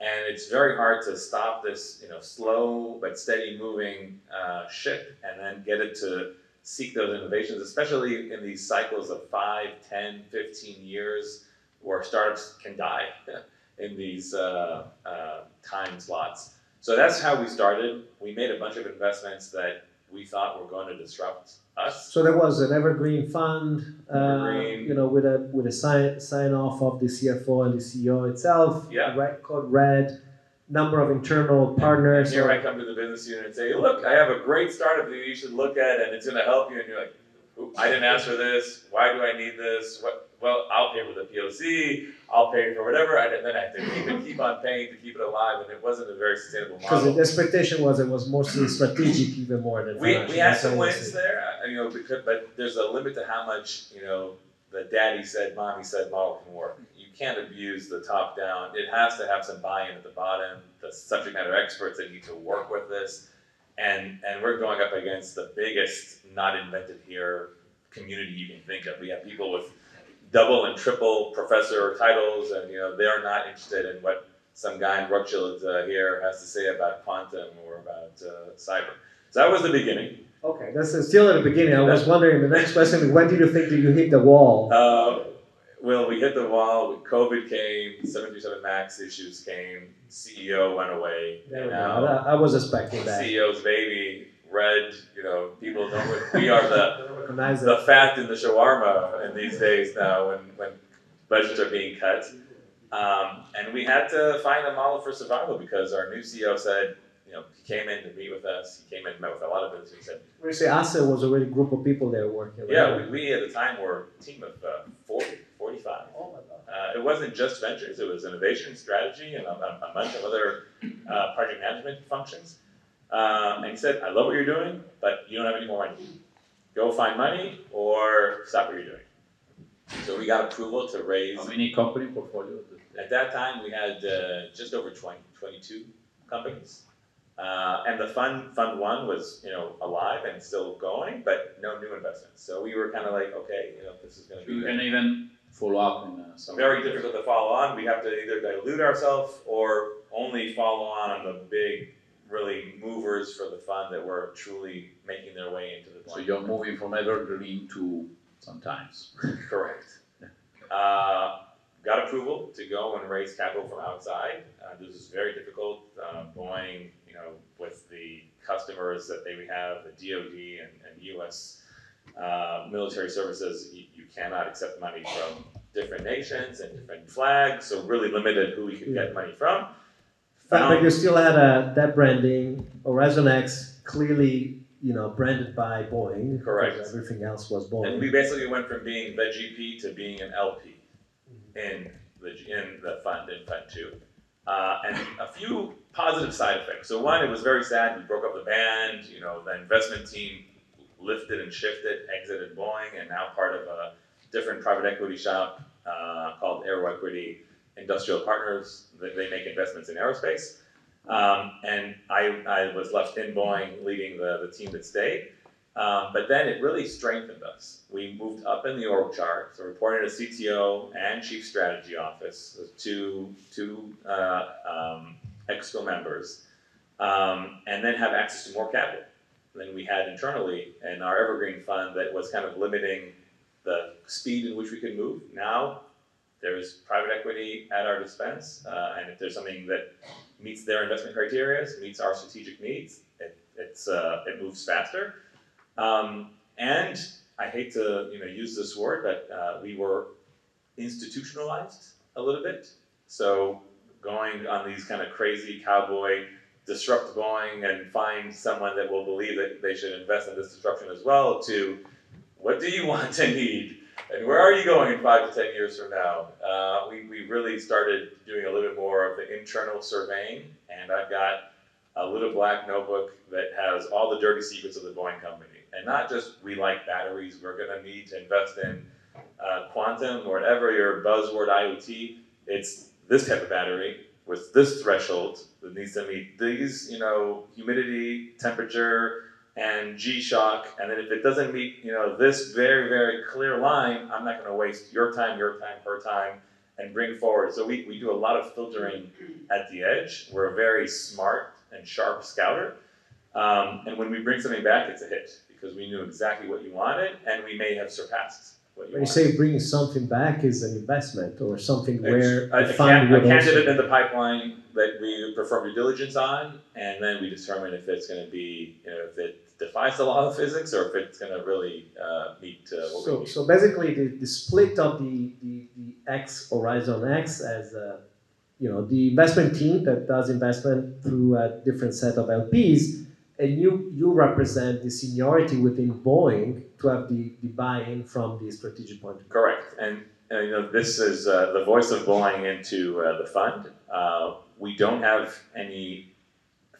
and it's very hard to stop this you know slow but steady moving uh, ship and then get it to seek those innovations especially in these cycles of 5 10 15 years where startups can die in these uh, uh, time slots. So that's how we started. We made a bunch of investments that we thought were going to disrupt us So there was an evergreen fund, uh, you know, with a with a sign sign off of the CFO and the CEO itself. Yeah. Red code red, number of internal partners. And here I come to the business unit and say, look, I have a great startup that you should look at and it's gonna help you, and you're like, "Ooh, I didn't ask for this, why do I need this? What, well, I'll pay for the POC, I'll pay for whatever, and then I have to keep it, keep on paying to keep it alive, and it wasn't a very sustainable model. Because the expectation was it was mostly strategic, even more than We, we had some wins there, uh, you know, because, but there's a limit to how much, you know, the daddy said, mommy said model can work. You can't abuse the top down. It has to have some buy-in at the bottom, the subject matter experts that need to work with this. And, and we're going up against the biggest not invented here community you can think of. We have people with double and triple professor titles and, you know, they're not interested in what some guy in Rothschild uh, here has to say about quantum or about uh, cyber. So that was the beginning. Okay, that's still at the beginning. I was wondering. The next question: When do you think that you hit the wall? Uh, well, we hit the wall. COVID came. 737 Max issues came. CEO went away. There we go. now I, was expecting that. CEO's baby, red. You know, people don't. We are the I don't recognize the fat in the shawarma in these days now when when budgets are being cut. Um, and we had to find a model for survival because our new CEO said, you know, he came in to meet with us. He came in and met with a lot of us. He said, When you say ASA was already a group of people there were working. yeah, right? we, we at the time were a team of uh, 40, 45. Oh my God. Uh, it wasn't just ventures, it was innovation, strategy, and a, a a bunch of other uh, project management functions. Um, and he said, I love what you're doing, but you don't have any more money. Go find money or stop what you're doing. So we got approval to raise, How many company portfolio? at that time, we had uh, just over 20, 22 companies. Uh, and the fund, Fund One was, you know, alive and still going, but no new investments. So we were kind of like, okay, you know, this is going to be the- can even follow up in uh, some. very difficult to follow on. We have to either dilute ourselves or only follow on on the big, really movers for the fund that were truly making their way into the So you're moving from evergreen to sometimes. Correct. Uh, got approval to go and raise capital from outside. Uh, this is very difficult. Uh, Boeing, you know, with the customers that they have, the DoD and, and U.S. Uh, military services, you, you cannot accept money from different nations and different flags. So really limited who we could get money from. But, but you still had uh, that branding, Horizon X, clearly, you know, branded by Boeing. Correct. Everything else was Boeing. And we basically went from being the GP to being an LP in the in the fund in Fund Two, uh, and a few positive side effects. So one, it was very sad. We broke up the band. You know, the investment team lifted and shifted, exited Boeing, and now part of a different private equity shop uh, called Aero Equity Industrial Partners. They, make investments in aerospace. Um, and I, I was left in Boeing leading the, the team that stayed. Um, but then it really strengthened us. We moved up in the org chart, so reporting to CTO and Chief Strategy Office, two, two uh, um, ExCo members, um, and then have access to more capital than we had internally in our Evergreen fund that was kind of limiting the speed in which we could move. Now there's private equity at our dispense, uh, and if there's something that meets their investment criteria, meets our strategic needs, it, it's, uh, it moves faster. Um, and I hate to you know use this word, but uh, we were institutionalized a little bit. So going on these kind of crazy cowboy disrupt Boeing and find someone that will believe that they should invest in this disruption as well to what do you want to need and where are you going in five to ten years from now? Uh, we, we really started doing a little bit more of the internal surveying and I've got a little black notebook that has all the dirty secrets of the Boeing company. And not just we like batteries, we're going to need to invest in uh, quantum or whatever your buzzword IoT. It's this type of battery with this threshold that needs to meet these, you know, humidity, temperature, and G-shock. And then if it doesn't meet, you know, this very, very clear line, I'm not going to waste your time, your time, her time, and bring forward. So we, we do a lot of filtering at the edge. We're a very smart and sharp scouter. Um, and when we bring something back, it's a hit because we knew exactly what you wanted and we may have surpassed When you say bringing something back is an investment or something where a, a, fund can, a candidate in the pipeline that we perform due diligence on, and then we determine if it's going to be, you know, if it defies the law of physics or if it's going to really uh, meet uh, what we So, need. so basically, the, the split of the, the, the X Horizon X as a, you know the investment team that does investment through a different set of LPs, and you you represent the seniority within Boeing to have the, the buy-in from the strategic point of view. Correct, and, and you know this is uh, the voice of Boeing into uh, the fund. Uh, we don't have any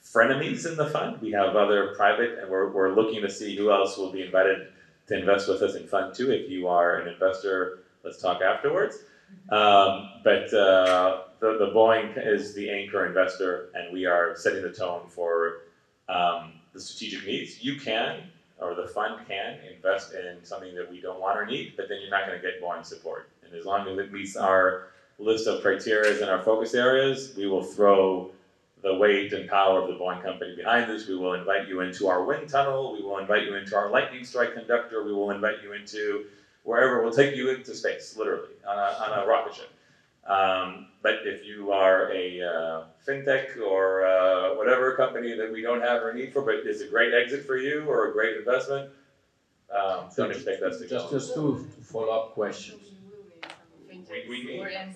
frenemies in the fund. We have other private, and we're, we're looking to see who else will be invited to invest with us in Fund Two. If you are an investor, let's talk afterwards. Um, but uh, the, the Boeing is the anchor investor, and we are setting the tone for um, the strategic needs. You can, or the fund can, invest in something that we don't want or need, but then you're not going to get Boeing support. And as long as it meets our list of criteria and our focus areas, we will throw the weight and power of the Boeing company behind this. We will invite you into our wind tunnel. We will invite you into our lightning strike conductor. We will invite you into wherever. We'll take you into space, literally, on a, on a rocket ship. Um, but if you are a uh, fintech or uh, whatever company that we don't have or need for, but is a great exit for you or a great investment, um, don't expect us to Just, go. just two follow-up questions. We- we need-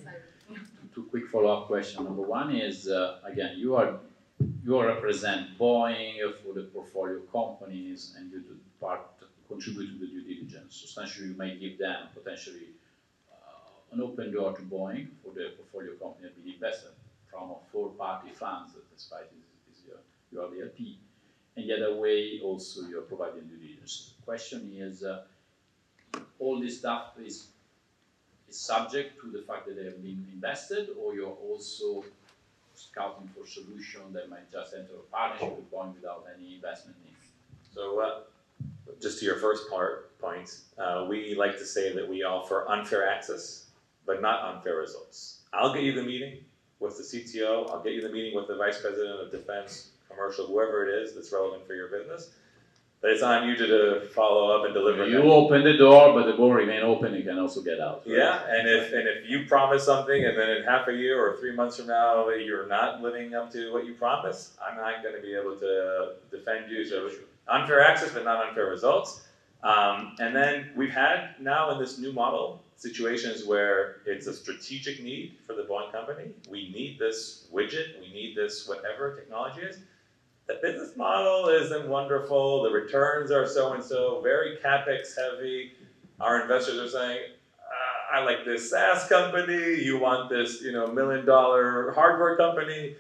Two quick follow-up questions. Number one is, uh, again, you are, you are represent Boeing for the portfolio companies and you do part, contribute to the due diligence. Substantially, you may give them potentially an open door to Boeing for the portfolio company to be invested from a four-party funds, despite is your, you are the LP. And the other way, also, you're providing due diligence. The question is, uh, all this stuff is is subject to the fact that they have been invested, or you're also scouting for solution that might just enter a partnership with Boeing without any investment needs? So, uh, just to your first part point, uh, we like to say that we offer unfair access, but not unfair results. I'll get you the meeting with the CTO. I'll get you the meeting with the vice president of defense, commercial, whoever it is that's relevant for your business. But it's on you to, to follow up and deliver. You that. open the door, but the door remain open, you can also get out. right? Yeah, and if and if you promise something and then in half a year or three months from now you're not living up to what you promised, I'm not going to be able to defend you. So unfair access, but not unfair results. Um, and then we've had now in this new model situations where it's a strategic need for the Boeing company. We need this widget. We need this whatever technology is. The business model isn't wonderful. The returns are so and so, very capex heavy. Our investors are saying, uh, I like this SaaS company. You want this, you know, million dollar hardware company.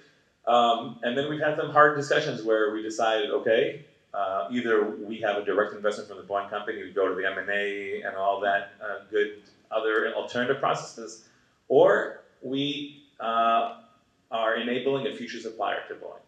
Um, and then we've had some hard discussions where we decided, okay, uh, either we have a direct investment from the Boeing company, we go to the M and A and all that uh, good other alternative processes, or we uh, are enabling a future supplier to Boeing.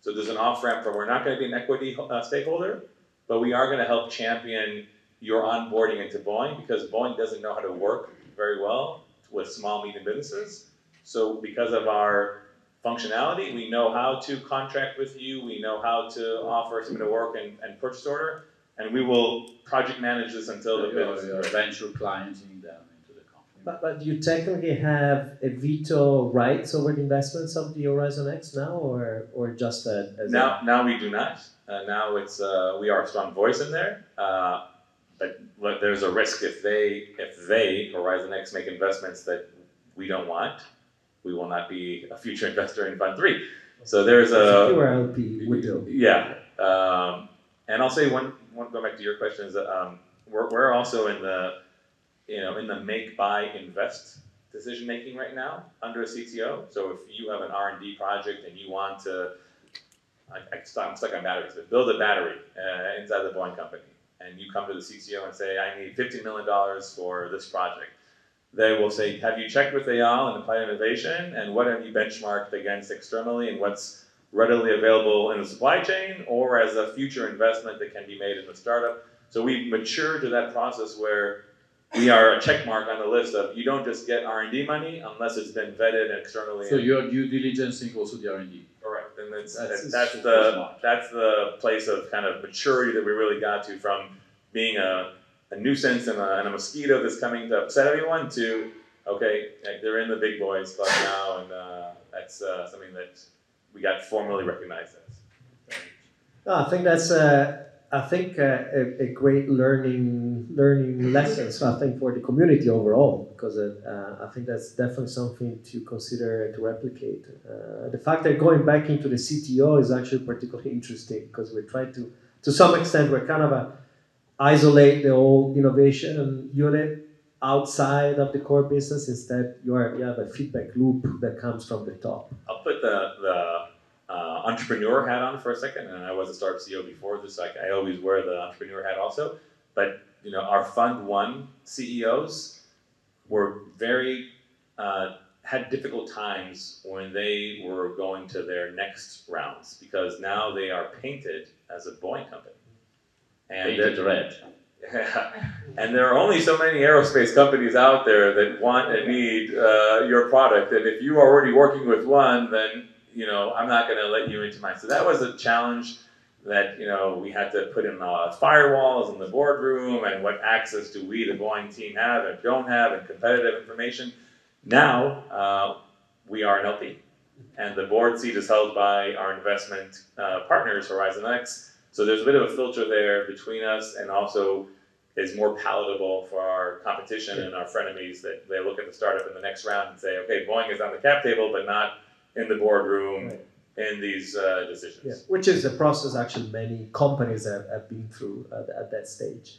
So there's an off ramp from we're not going to be an equity uh, stakeholder, but we are going to help champion your onboarding into Boeing because Boeing doesn't know how to work very well with small medium businesses. So because of our functionality, we know how to contract with you, we know how to offer some of the work and, and purchase order, and we will project manage this until the Your, business. your venture clienting them into the company. But, but you technically have a veto rights over the investments of the Horizon X now, or or just a, as Now, now we do not. Uh, now it's uh, we are a strong voice in there, uh, but, but there's a risk if they if they Horizon X make investments that we don't want, we will not be a future investor in Fund Three. So there's a a pure LP would do? yeah, um, and I'll say one one going back to your question is that um, we're we're also in the you know in the make buy invest decision making right now under a CTO. So if you have an R and D project and you want to I, I stuck, I'm stuck on batteries, but build a battery uh, inside the Boeing company, and you come to the CTO and say, I need $15 million for this project. They will say, Have you checked with Ayal and Applied Innovation, and what have you benchmarked against externally, and what's readily available in the supply chain, or as a future investment that can be made in the startup? So we've matured to that process where we are a check mark on the list of you don't just get R&D money unless it's been vetted externally. So your due diligence includes the R&D. Correct, and that's, That's that's, the, that's the place of kind of maturity that we really got to from being a, a nuisance and a, and a mosquito that's coming to upset everyone to, okay, like, they're in the big boys club now, and, uh, that's, uh, something that we got formally recognized as. No, I think that's uh, I think a, a great learning learning lesson. So I think for the community overall, because uh, uh, I think that's definitely something to consider to replicate. Uh, the fact that going back into the CTO is actually particularly interesting because we're trying to, to some extent, we're kind of a isolate the whole innovation unit outside of the core business. Instead, you are you have a feedback loop that comes from the top. I'll put the, the uh, entrepreneur hat on for a second, and I was a startup CEO before this. Like I always wear the entrepreneur hat also. But you know, our Fund One CEOs were very uh, had difficult times when they were going to their next rounds because now they are painted as a Boeing company, and Painted they're- red. and there are only so many aerospace companies out there that want and need uh, your product. And if you're already working with one, then you know I'm not going to let you into mine. So that was a challenge that you know we had to put in uh, firewalls in the boardroom and what access do we, the Boeing team, have and don't have, and competitive information. Now uh, we are an LP, and the board seat is held by our investment uh, partners, Horizon X. So there's a bit of a filter there between us, and also is more palatable for our competition and our frenemies that they look at the startup in the next round and say, okay, Boeing is on the cap table, but not in the boardroom Right. in these uh, decisions. Yeah, which is a process actually many companies have, have been through at, at that stage.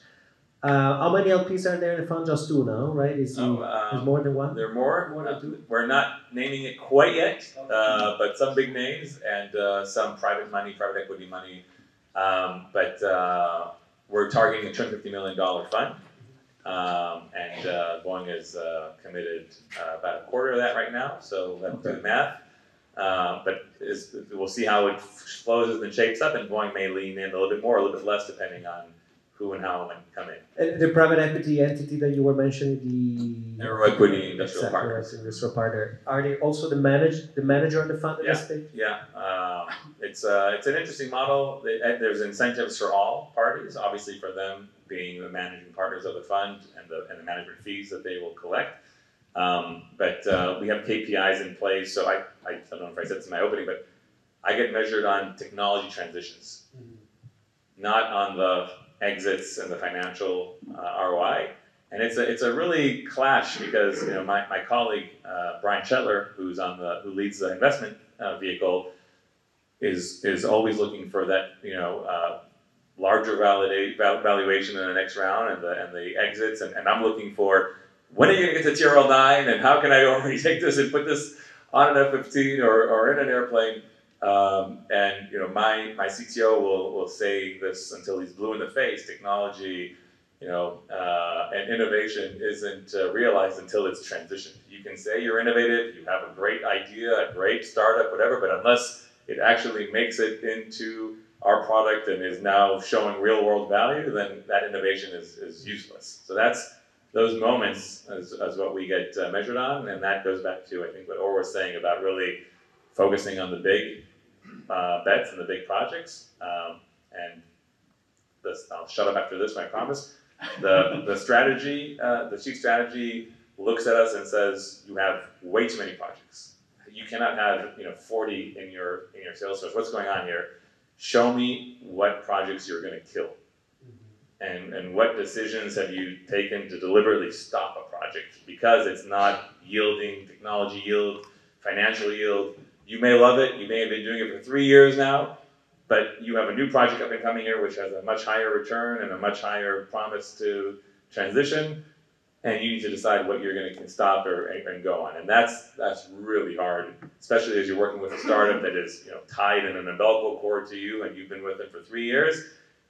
Uh, how many LPs are there in the fund? Just two now, right? Is Oh, um, is more than one? There are more. More than Uh, two? we're not naming it quite yet, uh, but some big names and uh, some private money, private equity money. Um, but uh, we're targeting a $250 million fund. Um, and uh, Boeing is uh, committed uh, about a quarter of that right now, so let's do the math. Uh, but is, we'll see how it flows and shapes up, and Boeing may lean in a little bit more, a little bit less, depending on who and how and come in. And the private equity entity that you were mentioning, the Aero Equity Industrial Exactly, Partners. Industrial partner. Are they also the manage the manager of the fund at this stage? Yeah, um, it's uh, it's an interesting model. Uh, There's incentives for all parties, obviously for them being the managing partners of the fund and the and the management fees that they will collect. Um, but uh, we have KPIs in place. So I, I don't know if I said this in my opening, but I get measured on technology transitions, not on the exits and the financial uh, ROI. And it's a it's a really clash because you know my, my colleague uh, Brian Schettler, who's on the who leads the investment uh, vehicle, is is always looking for that you know uh, larger validate valuation in the next round and the and the exits, and, and I'm looking for when are you going to get to TRL nine and how can I already take this and put this on an F-15 or, or in an airplane. Um, and you know my my CTO will will say this until he's blue in the face. Technology you know, uh, and innovation isn't uh, realized until it's transitioned. You can say you're innovative, you have a great idea, a great startup, whatever, but unless it actually makes it into our product and is now showing real world value, then that innovation is, is useless. So that's those moments as, as what we get uh, measured on, and that goes back to I think what Orr was saying about really focusing on the big uh, bets and the big projects. Um, and this, I'll shut up after this, I promise. The the strategy, uh, the chief strategy looks at us and says, "You have way too many projects. You cannot have you know 40 in your in your sales force. What's going on here? Show me what projects you're going to kill." and, and what decisions have you taken to deliberately stop a project because it's not yielding technology yield, financial yield. You may love it, you may have been doing it for three years now, but you have a new project up and coming here which has a much higher return and a much higher promise to transition, and you need to decide what you're going to stop or and go on. And that's that's really hard, especially as you're working with a startup that is you know tied in an umbilical cord to you, and you've been with it for three years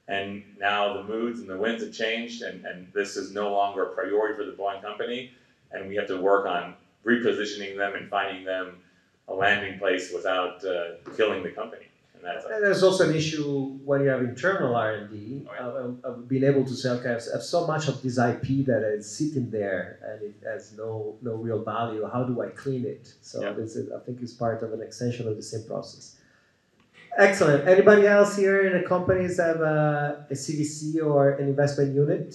and now the moods and the winds have changed, and, and this is no longer a priority for the Boeing company, and we have to work on repositioning them and finding them a landing place without uh, killing the company. And that's and there's also an issue when you have internal R&D Oh, yeah. of, of being able to say, okay, I have so much of this IP that is sitting there and it has no no real value. How do I clean it? So Yeah. this is, I think is part of an extension of the same process. Excellent. Anybody else here in the companies have a, a CVC or an investment unit?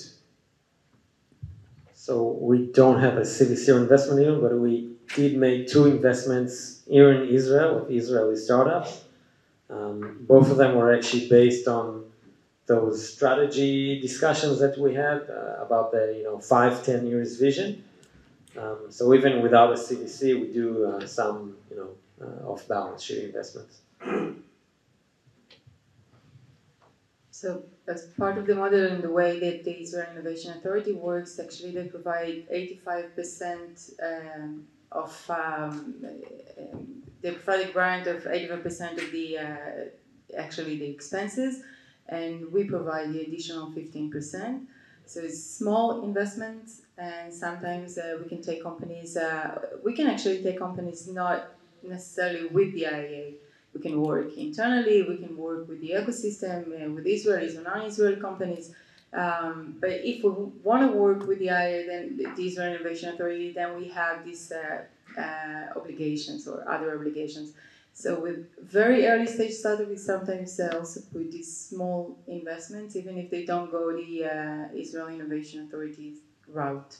So we don't have a CVC or investment unit, but we did make two investments here in Israel with Israeli startups. Um, both of them were actually based on those strategy discussions that we had uh, about the you know five ten years vision. Um, so even without a CVC, we do uh, some you know uh, off balance sheet investments. So as part of the model and the way that the Israel Innovation Authority works, actually they provide 85% um, of, um, they grant of 85% of the, uh, actually the expenses, and we provide the additional 15%. So it's small investments, and sometimes uh, we can take companies, uh, we can actually take companies not necessarily with the IAA, we can work internally, we can work with the ecosystem, uh, with Israelis or non-Israeli companies. Um, but if we want to work with the IA, then the Israel Innovation Authority, then we have these uh, uh, obligations or other obligations. So with very early stage startups, we sometimes uh, also put these small investments, even if they don't go the uh, Israel Innovation Authority route.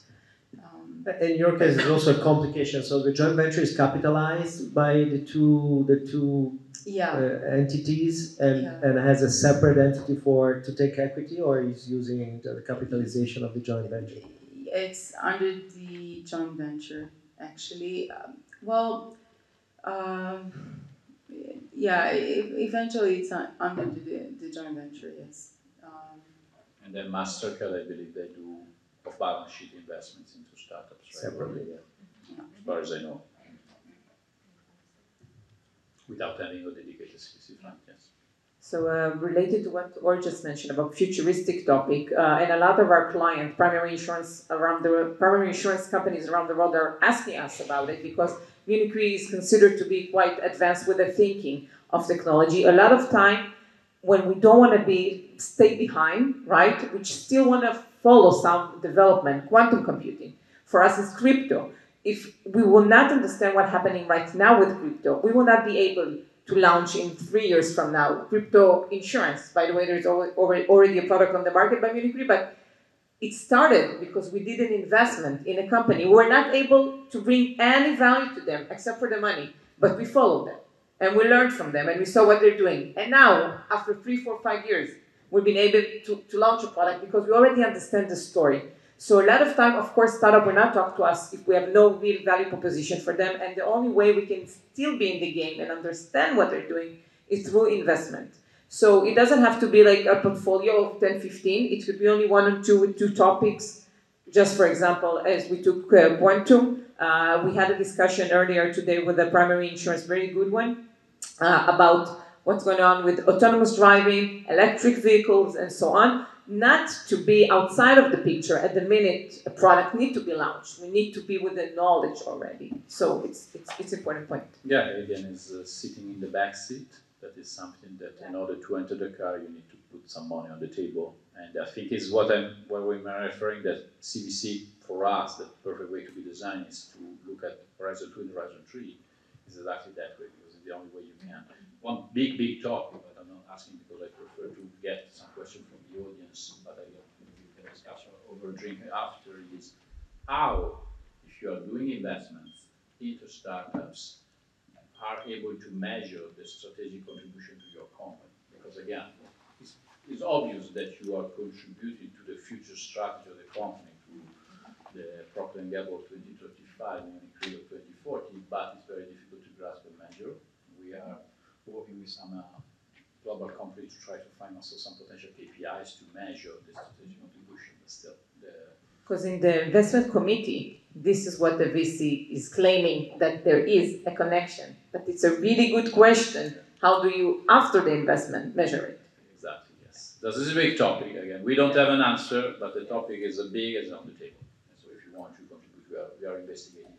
Um, In your case, it's also a complication. So the joint venture is capitalized by the two the two yeah. uh, entities and, Yeah. and has a separate entity for to take equity, or is using the capitalization of the joint venture. It's under the joint venture, actually. Um, well, um, yeah, eventually it's under the, the joint venture, yes. Um, And then MasterCard, I believe they do off-balance sheet investments into startups, right? Separately. Yeah. As far as I know. Without having a dedicated CVC fund, yes. So uh, related to what Orr just mentioned about futuristic topic, uh, and a lot of our clients, primary insurance around the primary insurance companies around the world are asking us about it because Munich Re is considered to be quite advanced with the thinking of technology. A lot of time when we don't want to be stay behind, right? We still want to follow some development, quantum computing. For us, it's crypto. If we will not understand what's happening right now with crypto, we will not be able to launch in three years from now. Crypto insurance, by the way, there's already, already a product on the market by Munich Re, but it started because we did an investment in a company. We were not able to bring any value to them except for the money, but we followed them and we learned from them and we saw what they're doing. And now, after three, four, five years, we've been able to, to launch a product because we already understand the story. So a lot of time, of course, startup will not talk to us if we have no real value proposition for them. And the only way we can still be in the game and understand what they're doing is through investment. So it doesn't have to be like a portfolio of 10, 15. It could be only one or two with two topics. Just for example, as we took uh, Quantum, uh, we had a discussion earlier today with the primary insurance, very good one, uh, about what's going on with autonomous driving, electric vehicles, and so on. Not to be outside of the picture at the minute a product need to be launched. We need to be with the knowledge already. So it's it's it's important point. Yeah, again, is uh, sitting in the back seat. That is something that in order to enter the car, you need to put some money on the table. And I think is what I'm when we're referring that CVC for us, the perfect way to be designed is to look at Horizon 2 and Horizon 3 is exactly that way because it's the only way you can. One big, big topic, but I'm not asking because I prefer to get some question from but I we can discuss over a drink after is how, if you are doing investments into startups, are able to measure the strategic contribution to your company. Because again, it's, it's obvious that you are contributing to the future strategy of the company, to the Procter & Gamble 2035 and of 2040, but it's very difficult to grasp and measure. We are working with some uh, global companies to try to find also some potential KPIs to measure the strategic contribution, but still the Because in the investment committee, this is what the VC is claiming that there is a connection. But it's a really good question. How do you, after the investment, measure it? Exactly, yes. This is a big topic again. We don't have an answer, but the topic is as big as on the table. And so if you want to contribute, we are, we are investigating.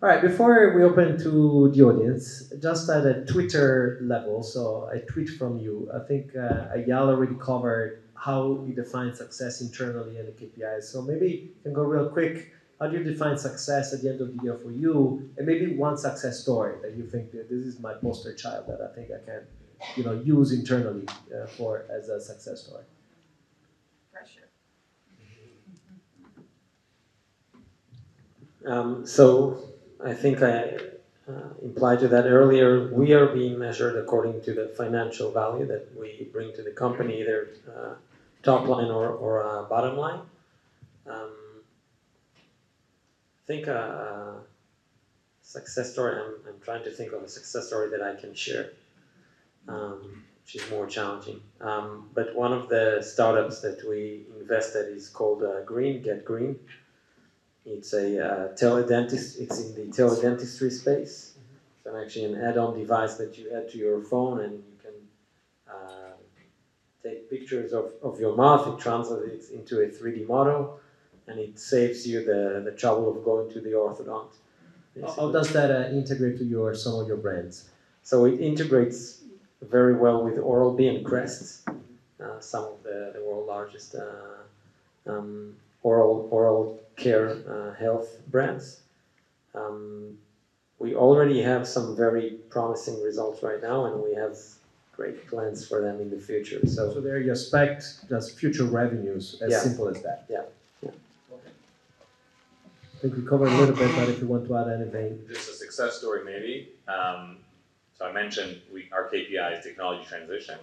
All right, before we open to the audience, just at a Twitter level, so a tweet from you. I think uh, Ayala already covered how you define success internally and the KPIs. So maybe you can go real quick. How do you define success at the end of the year for you? And maybe one success story that you think that this is my poster child that I think I can, you know, use internally uh, for as a success story. Pressure. Um, so I think I uh, implied to that earlier. We are being measured according to the financial value that we bring to the company, either uh, top line or, or uh, bottom line. Um, I think a, a success story. I'm, I'm trying to think of a success story that I can share, um, which is more challenging. Um, but one of the startups that we invested is called uh, Grin Get Grin. It's a uh, teledentist. It's in the teledentistry space. It's actually an add-on device that you add to your phone, and you can uh, take pictures of, of your mouth. It translates into a 3D model, and it saves you the, the trouble of going to the orthodont. How- How does that uh, integrate to your some of your brands? So it integrates very well with Oral-B and Crest, uh, some of the, the world's largest uh, um, oral oral care uh, health brands. Um, we already have some very promising results right now, and we have great plans for them in the future. So So there you expect just future revenues, as Yeah. simple as that. Yeah, yeah. I think we covered a little bit, but if you want to add anything. Just a success story, maybe. Um, so I mentioned we, our KPI is technology transition,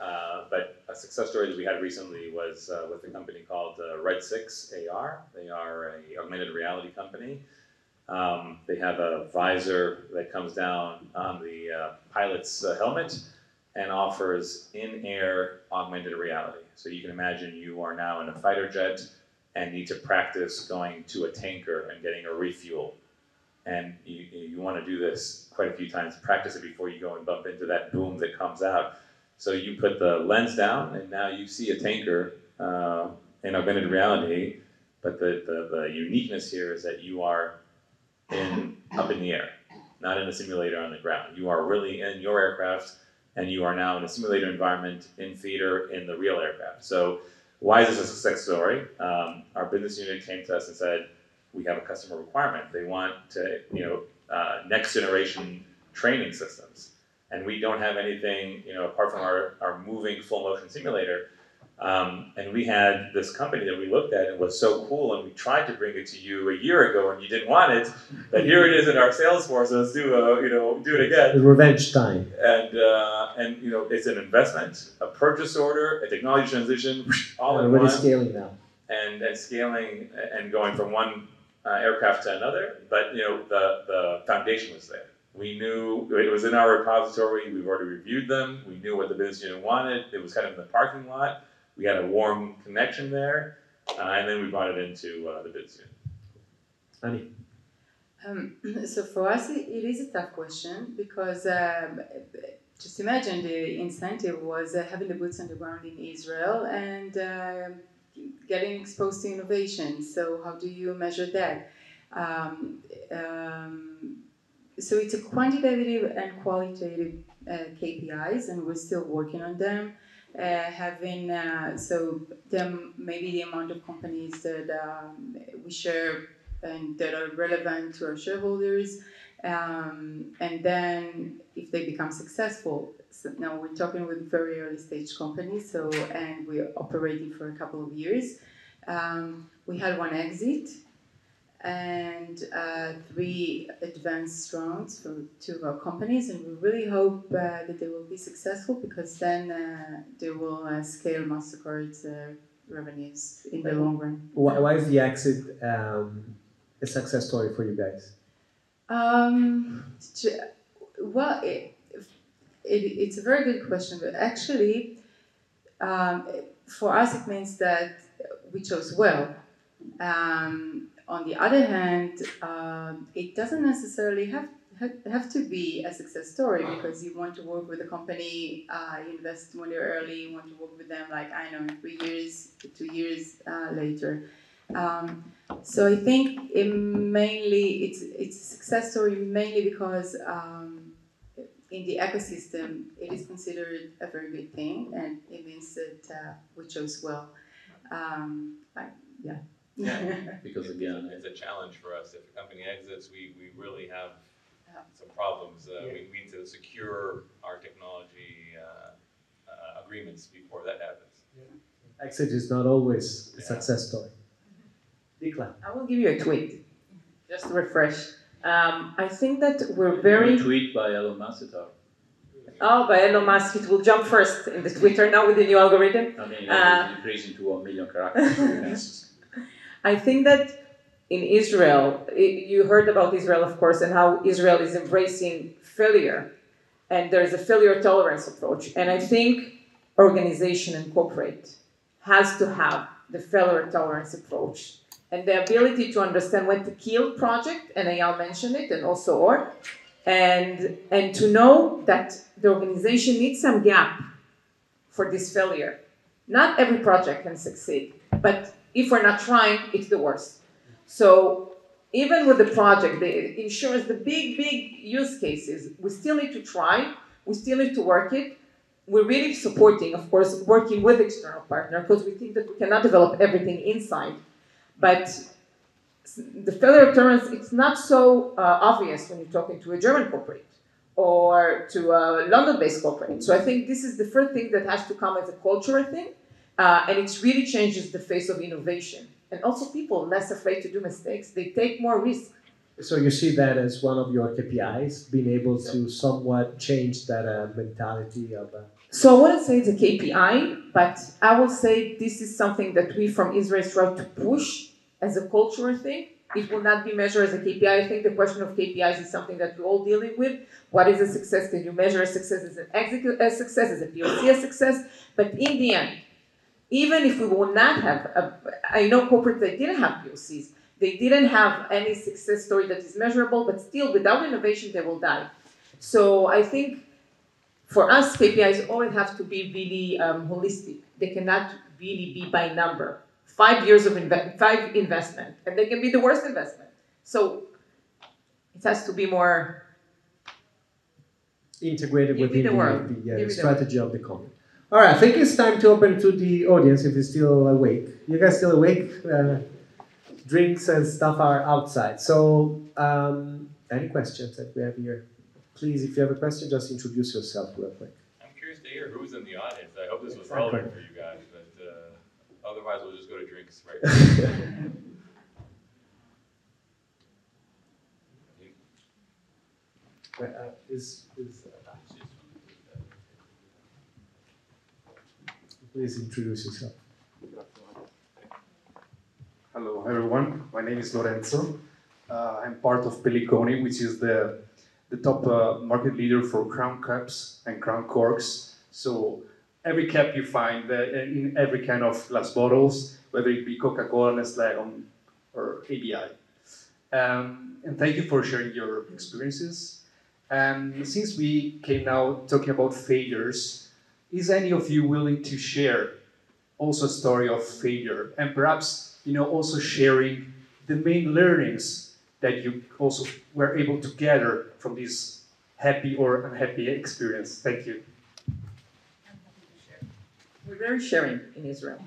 uh, but a success story that we had recently was uh, with a company called uh, Red Six AR. They are a augmented reality company. Um, they have a visor that comes down on the uh, pilot's uh, helmet and offers in-air augmented reality. So you can imagine you are now in a fighter jet and need to practice going to a tanker and getting a refuel and you, you want to do this quite a few times. Practice it before you go and bump into that boom that comes out. So you put the lens down, and now you see a tanker uh, in augmented reality. But the, the, the uniqueness here is that you are in up in the air, not in a simulator on the ground. You are really in your aircraft, and you are now in a simulator environment in theater in the real aircraft. So why is this a success story? Um, our business unit came to us and said, we have a customer requirement. They want to, you know, uh, next generation training systems, and we don't have anything, you know, apart from our, our moving full motion simulator. Um, and we had this company that we looked at and was so cool, and we tried to bring it to you a year ago, and you didn't want it. But here it is in our Salesforce. Let's do a, you know, do it again The revenge time. and uh, and you know it's an investment, a purchase order, a technology transition, all in Already one, scaling now. and and scaling and going from one uh, aircraft to another. But you know the the foundation was there. We knew it was in our repository. We've already reviewed them. We knew what the business unit wanted. It was kind of in the parking lot. We had a warm connection there, uh, and then we brought it into uh, the business unit. Annie. Um, so for us, it, it is a tough question because um, just imagine the incentive was uh, having the boots on the ground in Israel and uh, getting exposed to innovation. So how do you measure that? Um, um, so it's a quantitative and qualitative uh, KPIs, and we're still working on them. Uh, having uh, so them maybe the amount of companies that um, we share and that are relevant to our shareholders, um, and then if they become successful. So now we're talking with very early stage companies, so and we're operating for a couple of years. Um, we had one exit and uh, three advanced rounds from two of our companies, and we really hope uh, that they will be successful because then uh, they will uh, scale Mastercard's uh, revenues in the long run. Why, why is the exit um, a success story for you guys? Um, well, it, it, it's a very good question, but actually, um, for us, it means that we chose well. Um, on the other hand, um, it doesn't necessarily have have to be a success story because you want to work with a company, uh, invest money early, you want to work with them like I know three years, two years uh, later. Um, so I think it mainly it's it's a success story mainly because um, in the ecosystem it is considered a very good thing and it means that uh, we chose well. Um, I, yeah. Yeah. Because again, It's a challenge for us. If a company exits, we, we really have Yeah. some problems. Uh, Yeah. we need to secure our technology, uh, uh, agreements before that happens. Exit is not always a Yeah. success story. Dikla. I will give you a tweet, just to refresh. Um, I think that we're very. Tweet by Elon Musk. Oh, by Elon Musk, it will jump first in the Twitter now with the new algorithm. I mean, Uh, it's increasing to a million characters. I think that in Israel, i- you heard about Israel, of course, and how Israel is embracing failure, and there's a failure tolerance approach. And I think organization and corporate has to have the failure tolerance approach and the ability to understand when to kill project, and Ayal mentioned it, and also Orr, and and to know that the organization needs some gap for this failure. Not every project can succeed, but if we're not trying, it's the worst. So even with the project, the insurance, the big, big use cases, we still need to try, we still need to work it. We're really supporting, of course, working with external partner because we think that we cannot develop everything inside. But the failure tolerance, it's not so uh, obvious when you're talking to a German corporate or to a London-based corporate. So I think this is the first thing that has to come as a cultural thing, uh, and it really changes the face of innovation. And also people less afraid to do mistakes. They take more risk. So you see that as one of your KPIs, being able to somewhat change that uh, mentality of. Uh, So I wouldn't say it's a KPI, but I will say this is something that we from Israel try to push as a cultural thing. It will not be measured as a KPI. I think the question of KPIs is something that we're all dealing with. What is a success? Can you measure a success as an execute a success, as a POC a success? But in the end, even if we will not have, a, I know corporates that didn't have POCs, they didn't have any success story that is measurable, but still without innovation, they will die. So I think for us, KPIs always have to be really um, holistic. They cannot really be by number. Five years of inve- five investment, and they can be the worst investment. So it has to be more. integrated within the the, the, uh, the strategy of the company. All right, I think it's time to open to the audience if you're still awake. You guys still awake? Uh, drinks and stuff are outside. So, um, any questions that we have here? Please, if you have a question, just introduce yourself real quick. I'm curious to hear who's in the audience. I hope this was Exactly. relevant for you guys, but uh, otherwise we'll just go to drinks right now. Uh, is, is, please introduce yourself. Hello, everyone. My name is Lorenzo. Uh, I'm part of Pelliconi, which is the, the top uh, market leader for crown caps and crown corks. So every cap you find uh, in every kind of glass bottles, whether it be Coca-Cola, Nestle, um, or ABI. Um, and thank you for sharing your experiences. And since we came now talking about failures, is any of you willing to share also a story of failure and perhaps you know also sharing the main learnings that you also were able to gather from this happy or unhappy experience? Thank you. We're very sharing in Israel.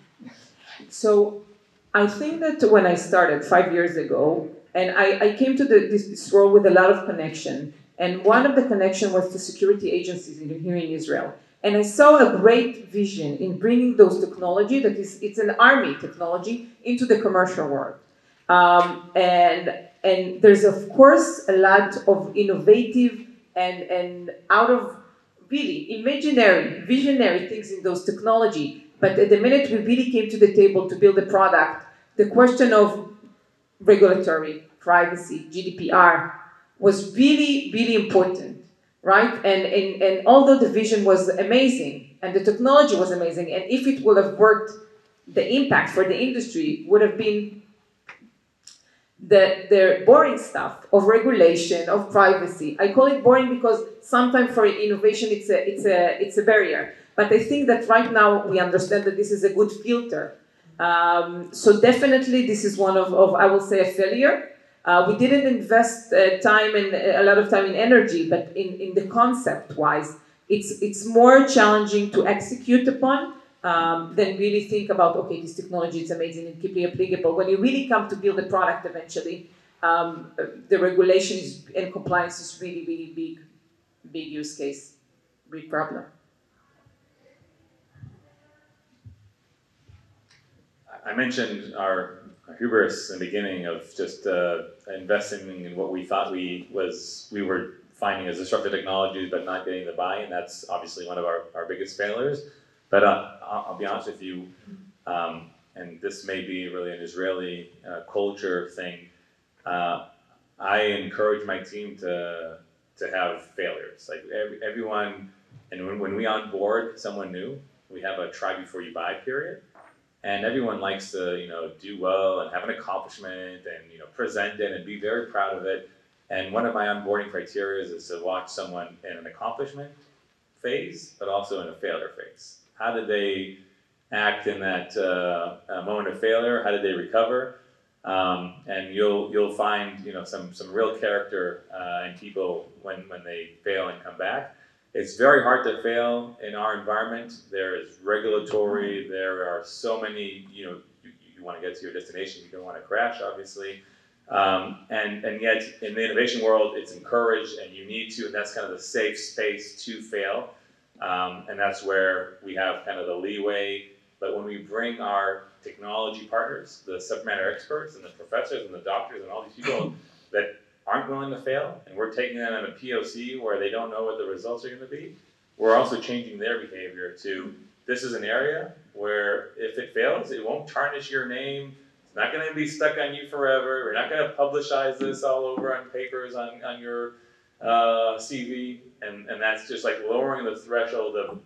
So I think that when I started five years ago, and I, I came to the, this, this role with a lot of connection, and one of the connection was to security agencies in, here in Israel. And I saw a great vision in bringing those technology that is it's an army technology into the commercial world. Um, and and there's of course a lot of innovative and and out of really imaginary, visionary things in those technology. But at the minute we really came to the table to build a product, the question of regulatory, privacy, GDPR was really, really important, right? And, and, and although the vision was amazing and the technology was amazing, and if it would have worked, the impact for the industry would have been the, the boring stuff of regulation, of privacy. I call it boring because sometimes for innovation it's a, it's, a, it's a barrier. But I think that right now we understand that this is a good filter. Um, so definitely this is one of, of I will say, a failure. Uh, we didn't invest uh, time and uh, a lot of time in energy, but in, in the concept wise, it's, it's more challenging to execute upon um, then really think about okay, this technology is amazing and keep it applicable. When you really come to build a product eventually, um, the regulation is, and compliance is really, really big, big use case, big problem. I mentioned our hubris in the beginning of just uh, investing in what we thought we was we were finding as disruptive technologies, but not getting the buy-in. That's obviously one of our, our biggest failures. But uh, I'll, be honest with you, um, and this may be really an Israeli uh, culture thing. Uh, I encourage my team to to have failures. Like every, everyone, and when, when we onboard someone new, we have a try before you buy period, and everyone likes to you know do well and have an accomplishment and you know present it and be very proud of it. And one of my onboarding criteria is to watch someone in an accomplishment phase, but also in a failure phase. How did they act in that uh, moment of failure? How did they recover? Um, and you'll you'll find you know some some real character uh, in people when when they fail and come back. It's very hard to fail in our environment. There is regulatory. There are so many you know you, you want to get to your destination. You don't want to crash, obviously. Um, and and yet in the innovation world, it's encouraged, and you need to. And that's kind of the safe space to fail. Um, and that's where we have kind of the leeway. But when we bring our technology partners, the subject matter experts and the professors and the doctors and all these people that aren't willing to fail, and we're taking them in a POC where they don't know what the results are going to be, we're also changing their behavior to this is an area where if it fails, it won't tarnish your name. It's not going to be stuck on you forever. We're not going to publicize this all over on papers on, on your uh, CV, and, and that's just like lowering the threshold of